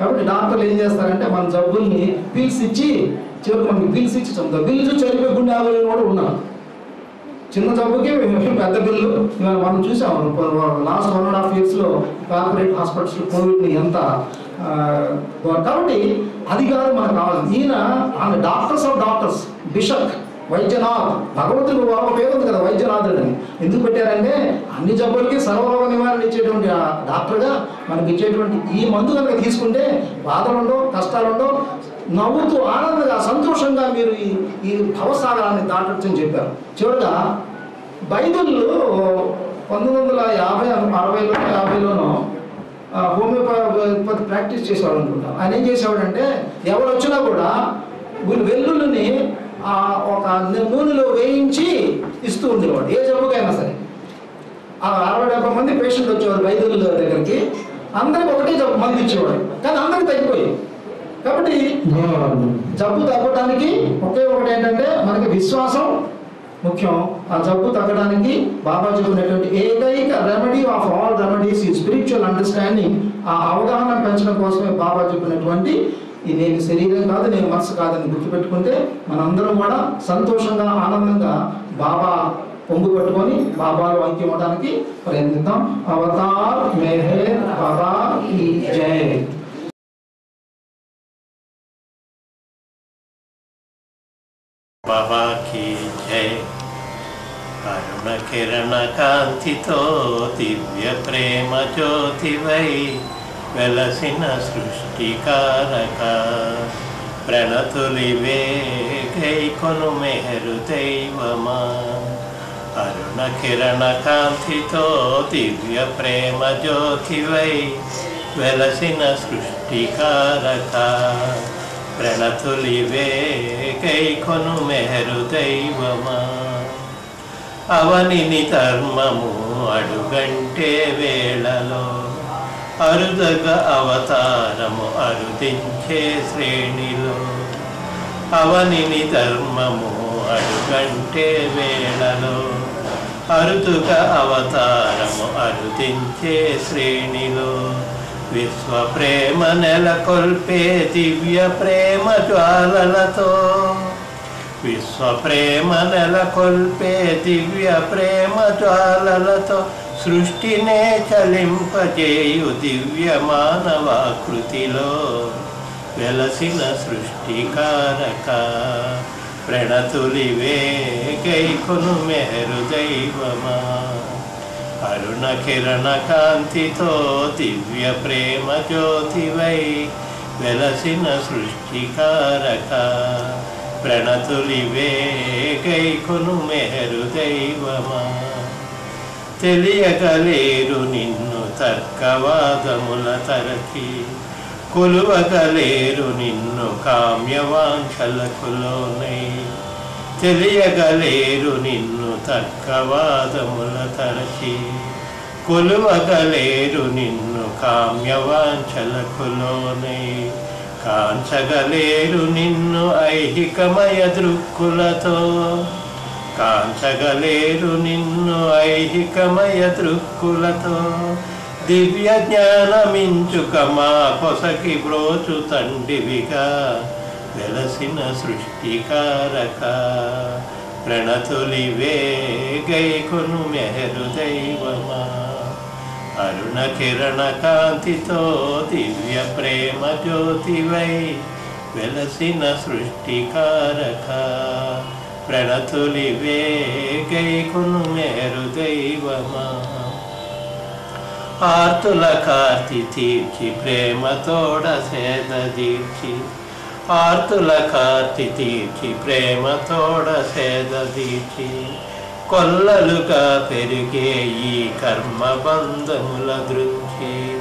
కాబట్టి డాక్టర్లు ఏం చేస్తారంటే మన జబ్బుల్ని పిల్స్ ఇచ్చి చివరికి మనకి పిల్స్ ఇచ్చి చంపుతారు. బిల్లు చూసి చనిపోయి గుండె ఆగలేని కూడా ఉన్నారు చిన్న జబ్బుకి పెద్ద బిల్లు. ఇవాళ మనం చూసాం లాస్ట్ వన్ అండ్ హాఫ్ ఇయర్స్లో కార్పొరేట్ హాస్పిటల్స్ కోవిడ్ని ఎంత కాబట్టి అది కాదు మనకు కావాలి ఈయన ఆమె doctors of doctors bishop. Vaidyanath. భగవంతుడు వాళ్ళ పేరు ఉంది కదా వైద్యనాథుడు. అని ఎందుకు పెట్టారంటే అన్ని జబ్బులకి సర్వరోగ నివారణ ఇచ్చేటువంటి ఆ డాక్టర్గా మనకి ఇచ్చేటువంటి ఈ మందు కనుక తీసుకుంటే బాధలుండో కష్టాలుండో నవ్వుతూ ఆనందంగా సంతోషంగా మీరు ఈ ఈ భవసాగరాన్ని దాటొచ్చని చెప్పారు. చివరిగా బైబిల్లో పంతొమ్మిది వందల యాభై అరవైలో యాభైలోనో హోమియోపతి ప్రాక్టీస్ చేసేవాడు అనుకుంటా. ఆయన ఏం చేసేవాడంటే ఎవరు వచ్చినా కూడా వీళ్ళు వెల్లుల్లిని ఒక నూనెలో వేయించి ఇస్తూ ఉండేవాడు. ఏ జబ్బుకైనా సరే. ఆ అరవై డెబ్బై మంది పేషెంట్ వచ్చేవారు వైద్యుల దగ్గరికి. అందరికి ఒకటే జబ్బు మంది ఇచ్చేవాడు. కానీ అందరికి తగ్గిపోయాయి కాబట్టి జబ్బు తగ్గడానికి ఒకే ఒకటి ఏంటంటే మనకి విశ్వాసం ముఖ్యం. ఆ జబ్బు తగ్గడానికి బాబా చెప్పినటువంటి ఏకైక రెమెడీ ఆఫ్ ఆల్ రెమెడీస్ ఈ స్పిరిచువల్ అండర్స్టాండింగ్ ఆ అవగాహన పెంచడం కోసమే బాబా చెప్పినటువంటి ఇది నేను శరీరం కాదు నేను మనసు కాదని గుర్తుపెట్టుకుంటే మనందరం కూడా సంతోషంగా ఆనందంగా బాబా పొంగు పట్టుకొని బాబాలో ఐక్యం అవడానికి ప్రయత్నిద్దాం. అవతార్ మెహర్ బాబా ఈ జై. బాబా కీ జై. అరుణ కిరణ కాంతితో దివ్య ప్రేమ జ్యోతివై వెలసిన సృష్టికారక ప్రణతులివే గైకొను మెహరు దైవమా అరుణ కిరణ కాంతితో దివ్య ప్రేమ జ్యోతివై వెలసిన సృష్టికారక ప్రణతులివే కైకొను మెహరు దైవమా అవనిని ధర్మము అడుగంటే వేళలో అరుదగ అవతారము అరుదించే శ్రేణిలో అవనిని ధర్మము అడుగంటే వేళలో అరుదుగ అవతారము అరుదించే శ్రేణిలో విశ్వ ప్రేమ నెలకొల్పే దివ్య ప్రేమ జ్వాలలతో విశ్వ ప్రేమ నెలకొల్పే దివ్య ప్రేమ జ్వాలలతో సృష్టినే చలింపజేయు దివ్య మానవాకృతిలో వెలసిన సృష్టికారక ప్రణతులివే గైకొను మేరు దైవమా. అరుణ కిరణ కాంతితో దివ్య ప్రేమ జ్యోతివై వెలసిన సృష్టికారక ప్రణతులివే గైకొను మెహరు దైవమా. తెలియగలేరు నిన్ను తర్కవాదముల తరకి. కొలువగలేరు నిన్ను కామ్యవాంఛలకులోనై. తెలియగలేరు నిన్ను తర్కవాదముల తరచి కొలువగలేరు నిన్ను కామ్యవాంఛలకులోనై. కాంచగలేరు నిన్ను ఐహికమయ దృక్కులతో. కాంచగలేరు నిన్ను ఐహికమయ దృక్కులతో. దివ్య జ్ఞానమించుక మా కొసకి బ్రోచు తండ్రివిగా వెలసిన సృష్టికారక. ప్రణతులివే గైకొను మెహరు దైవమా. అరుణ కిరణ కాంతితో దివ్య ప్రేమ జ్యోతివై. వెలసిన సృష్టికారక. ప్రణతులివే గైకును మేరు దైవమా. ఆర్తుల కార్తి తీర్చి ప్రేమతోడ సేద దీర్చి. ఆర్తుల కార్తి తీర్చి ప్రేమతోడ సేద తీర్చి కొల్లలుగా పెరిగే ఈ కర్మ బంధముల దృంచి.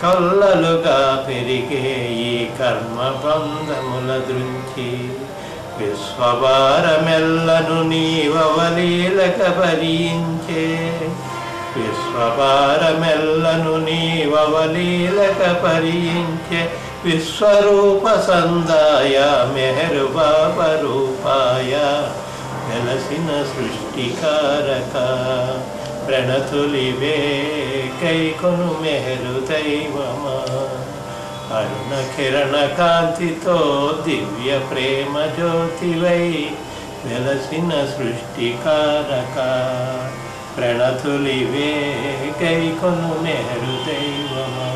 కొల్లలుగా పెరిగే ఈ కర్మ బంధముల దృంచి. విశ్వభారమెల్లను నీవవలీలక భరించే విశ్వభారమెల్లను నీవవలీలక భరించే విశ్వరూప సందాయ మెహరు వెలసిన సృష్టికారక ప్రణతులివే. కైకొను మెహరు దైవమా. అరుణ కిరణ కాంతితో దివ్య ప్రేమ జ్యోతివై వెలసిన సృష్టికారక ప్రణతులివే కైకొను మెహరు దైవమా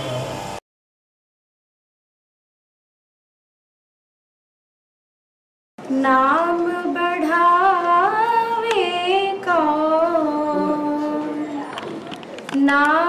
नाम बढ़ावे कौन नाम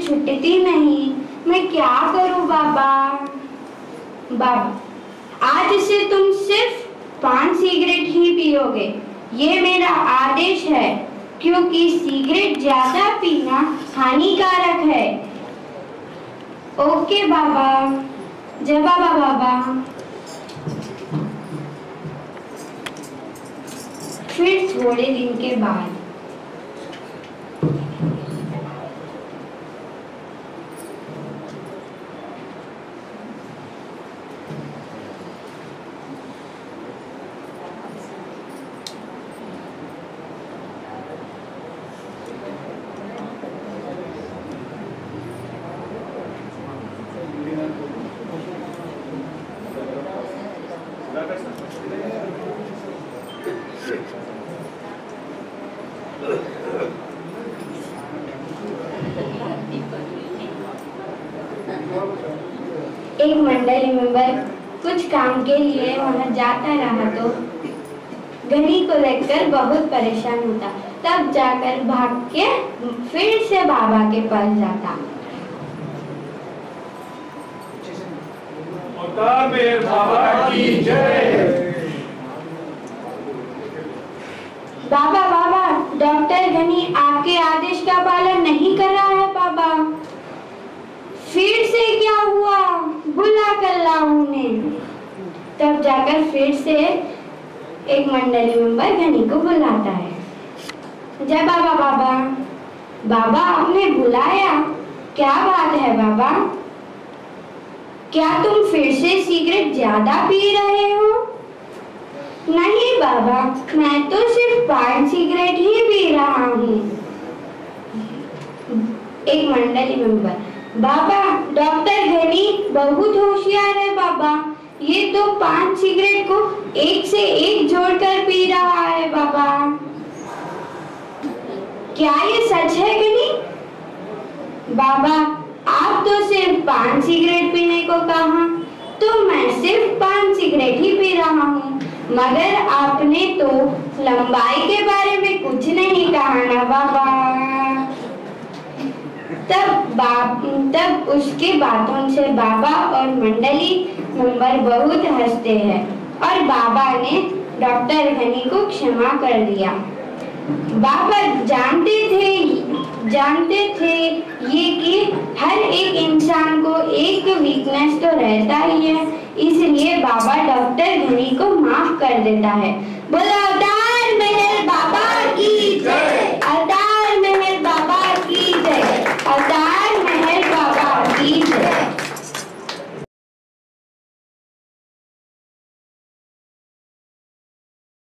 छूटती नहीं। मैं क्या करूँ, बाबा? बाबा, आज से तुम सिर्फ़ पाँच सिगरेट ही पियोगे। ये मेरा आदेश है, क्योंकि सिगरेट ज़्यादा पीना हानिकारक है। ओके, बाबा। जय बाबा बाबा। फिर थोड़े दिन के बाद एक मंडली मेंबर कुछ काम के लिए वहाँ जाता रहा तो घड़ी को देखकर बहुत परेशान होता। तब जाकर भाग के फिर से बाबा के पास जाता। बाबा बाबा बाबा डॉक्टर घनी आपके आदेश का पालन नहीं कर रहा है बाबा। फिर से क्या हुआ? बुला कर लाओ उन्हें। तब जाकर फिर से एक मंडली मेंबर घनी को बुलाता है। जय बाबा बाबा। बाबा, आपने बुलाया? क्या बात है, बाबा? क्या तुम फिर से सिगरेट ज़्यादा पी रहे हो? नहीं, बाबा, मैं तो सिर्फ़ पाँच सिगरेट ही पी रहा हूँ। एक मंडली मेंबर। बाबा डॉक्टर घनी बहुत होशियार है, बाबा। ये तो पाँच सिगरेट को एक से एक जोड़कर पी रहा है बाबा क्या ये सच है घनी बाबा, आप तो सिर्फ़ पाँच सिगरेट पीने को कहा तो मैं सिर्फ़ पाँच सिगरेट ही पी रहा हूँ। मगर आपने तो लंबाई के बारे में कुछ नहीं कहा ना, बाबा। तब बाप तब उसके बातों से बाबा और मंडली मेंबर बहुत हँसते हैं और बाबा ने डॉक्टर घनी को क्षमा कर दिया। बाबा जानते थे जानते थे ये कि हर एक इंसान को एक वीकनेस तो रहता ही है, इसलिए बाबा डॉक्टर घनी को माफ़ कर देता है। बोलो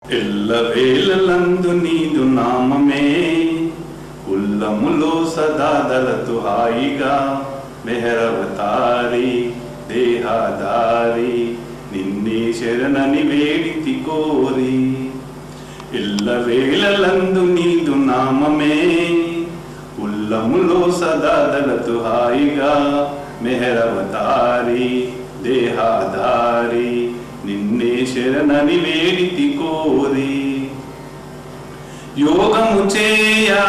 ఎల్లవేళలందు నీదు నామమే ఉల్లములో సదాదలతు హాయిగా మెహరవతారి దేహాదారి నిన్నే శరణని వేడితి కోరి ఎల్లవేళలందు నీదు నామమే ఉల్లములో సదాదలతు హాయిగా మెహరవతారి దేహాదారి నిన్నే శరణని వేడితి కోరి. యోగము చేయా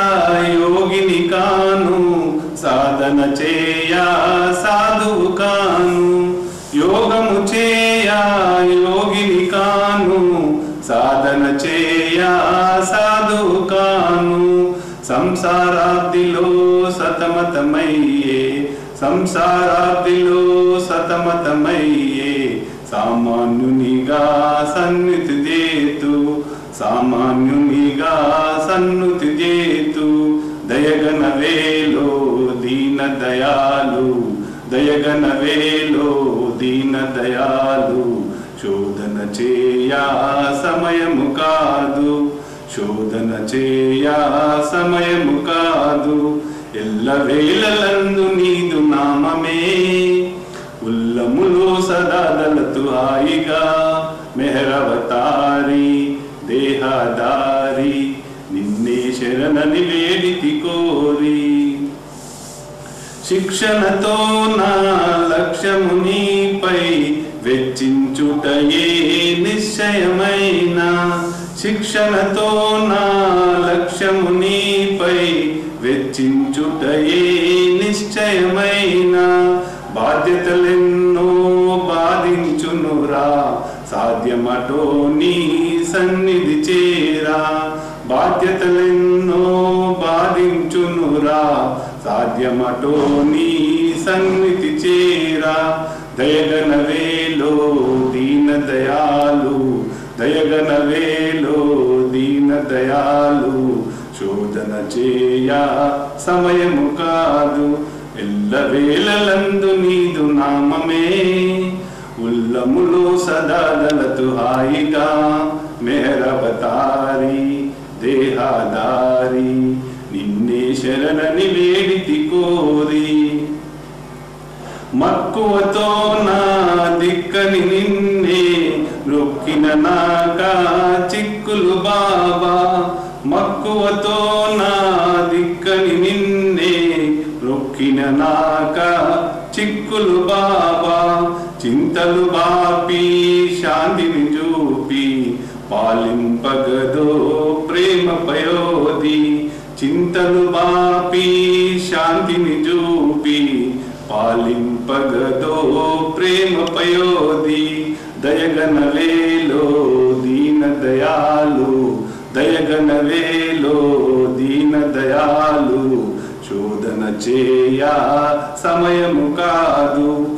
యోగిని కాను సాధన చేయా సాధువు కాను. యోగము చేయా యోగిని కాను సాధన చేయా సాధువు కాను. సంసారాబ్దిలో సతమతమయ్యే సంసారాబ్దిలో సతమతమయ్యే సన్నిధి చేతు సామాన్యునిగా సన్నుతి చేతు దయగన వేలో దీన దయాలు దయగన వేలో దీన దయాలు. శోధన చేయా సమయము కాదు శోధన చేయా సమయము కాదు. ఎల్ల వేళలందు నీదు నామమే ఉల్లములో సదాదలతు హాయిగా మెహరవతారి దేహదారి నిన్నే శరణని వేడితి కోరి శిక్షణతో నా లక్ష్యము నీపై వెచ్చించుటయే నిశ్చయమైన శిక్షణతో నా లక్ష్యము నీపై వెచ్చించుటయే నిశ్చయమైన సాధ్యమటో నీ సన్నిధి చేరా. బాధ్యతలెన్నో బాధించునురా. సాధ్యమటో నీ సన్నిధి చేరా. దయగన వేలో దీన దయాలు. దయగన వేలో దీన దయాలు. శోధన చేయా సమయము కాదు. ఎల్ల వేళలందు నీదు నామమే. ఉల్లములో సదాదలతు హాయిగా మెహరవతారి దేహాదారి నిన్నే శరణని వేడితి కోరి మక్కువతో నా దిక్కని నిన్నే రొక్కిన నాకా చిక్కులు బాబా మక్కువతో నా దిక్కని నిన్నే రొక్కిన నాక చిక్కులు బాబా చింతలు బాపి శాంతిని చూపి పాలింపగదో ప్రేమ పయోధి. చింతలు బాపి శాంతిని చూపి పాలింపగదో ప్రేమ పయోధి. దయగనవేలో దీన దయాలు దయగనవేలో దీన దయాలు. శోధన చేయా సమయము కాదు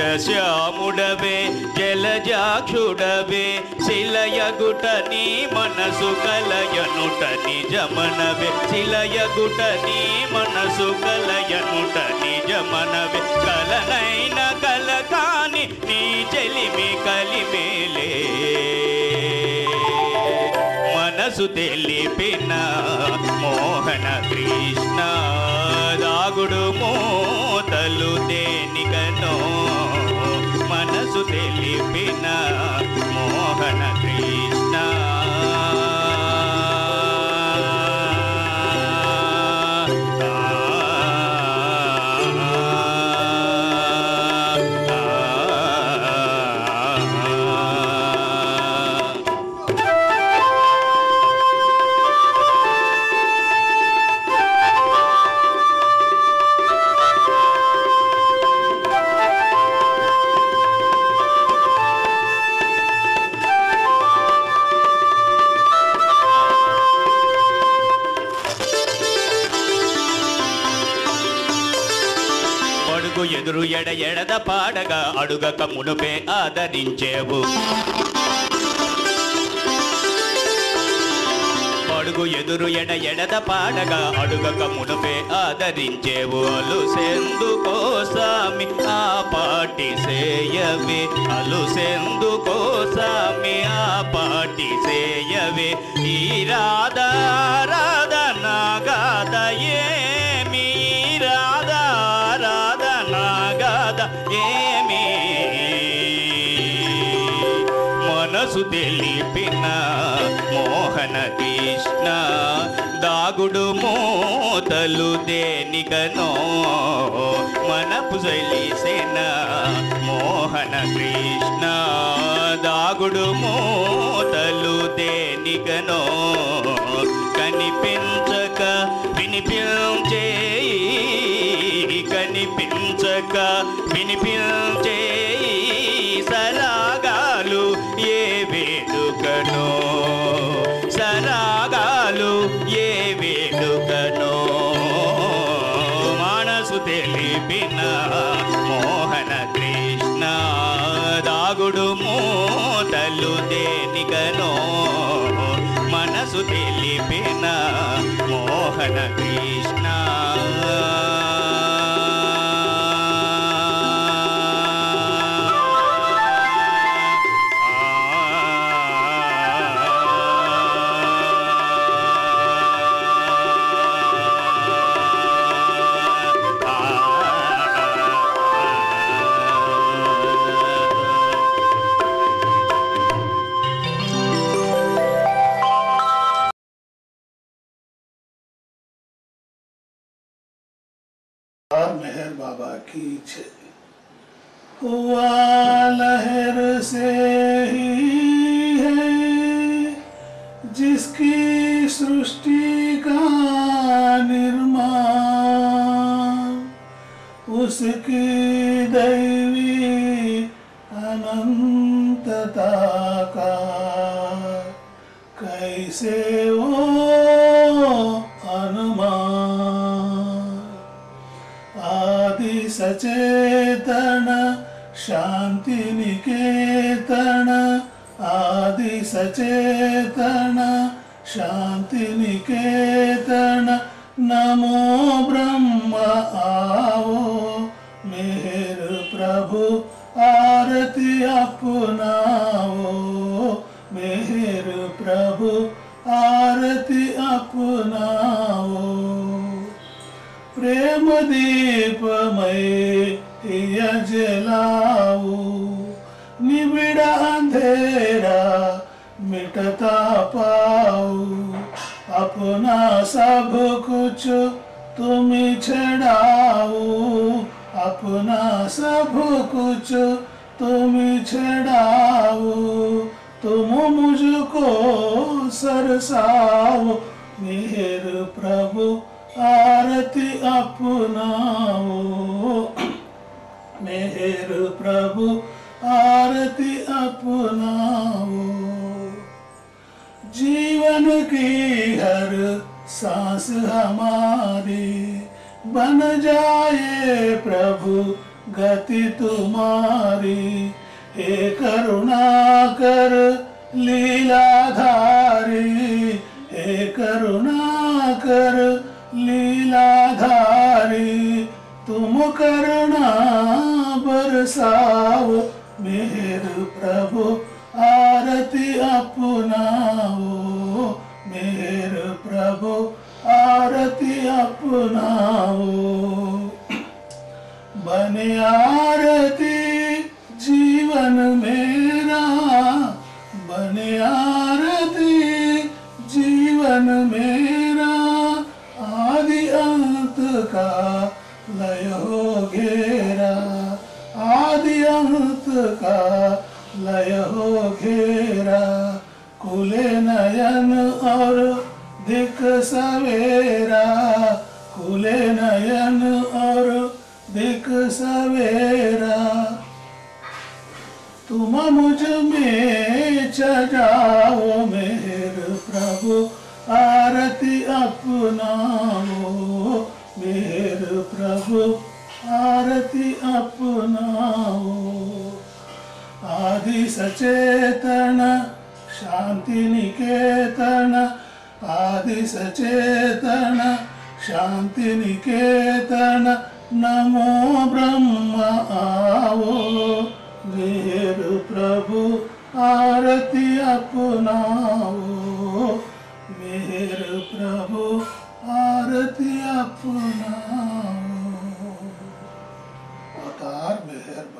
నిజశ్యాముడవే జలజాక్షుడవే శిలయగుట నీ మనసు కలయనుటని జమనవే. శిలయగుట నీ మనసు కలయనుటని జమనవే. కలనైన కల కాని నీ చెలిమి కలిమేలే. మనసు తెలిపిన మోహన కృష్ణ దాగుడు మో dele. పాడగా అడుగక మునుపే ఆదరించేవు. అడుగు ఎదురు ఎడ ఎడద పాడగా అడుగక మునుపే ఆదరించేవు. అలుసెందు కోసామి ఆ పాటి సేయవే. అలుసెందు కోసామి ఆ పాటి సేయవే. ఈ రాధా రాధ నాగాదయే దాగుడు మోతలు దేనికనో మనపు జలిసేన మోహన కృష్ణ. దాగుడు మోతలు దేనికనో కనిపించక వినిపించే కనిపించక వినిపించ उसकी दैवी अनंतता का कैसे वो अनुमान आदि सचेतन शांति निकेतन आदि सचेतन शांति निकेतन नमो ब्रह्म आओ अपनाओ मेहर प्रभु, आरती अपनाओ प्रेम दीपमय हिया जलाओ निबिड़ अंधेरा मिटता पाओ अपना सब कुछ तुम छड़ाओ अपना सब कुछ तुम छड़ाओ, तुम मुझको सरसाओ, मेहर प्रभु, आरती अपनाओ। मेहर प्रभु, आरती अपनाओ। जीवन की हर सांस हमारी बन जाए प्रभु गति तुम्हारी, हे करुणा कर लीलाधारी, हे करुणा कर लीलाधारी, तुम करुणा बरसाओ, मेहर प्रभु, आरती अपनाओ, मेहर प्रभु, आरती अपनाओ। बने आरती जीवन मेरा। बने आरती जीवन मेरा। आदि अंत का लय हो घेरा। आदि अंत का लय हो घेरा। कुले नयन और दिक सवेरा। खुले नयन और देख सवेरा, तुम मुझमें चजाओ मेर प्रभु, आरती अपनाओ मेर प्रभु, आरती अपनाओ। आदि सचेतन, शांति निकेतन, आदि सचेतन, शांति निकेतन नमो ब्रह्म आओ। वीर प्रभु आरती अपनाओ। वीर प्रभु आरती अपनाओ। अवतार मेहरबान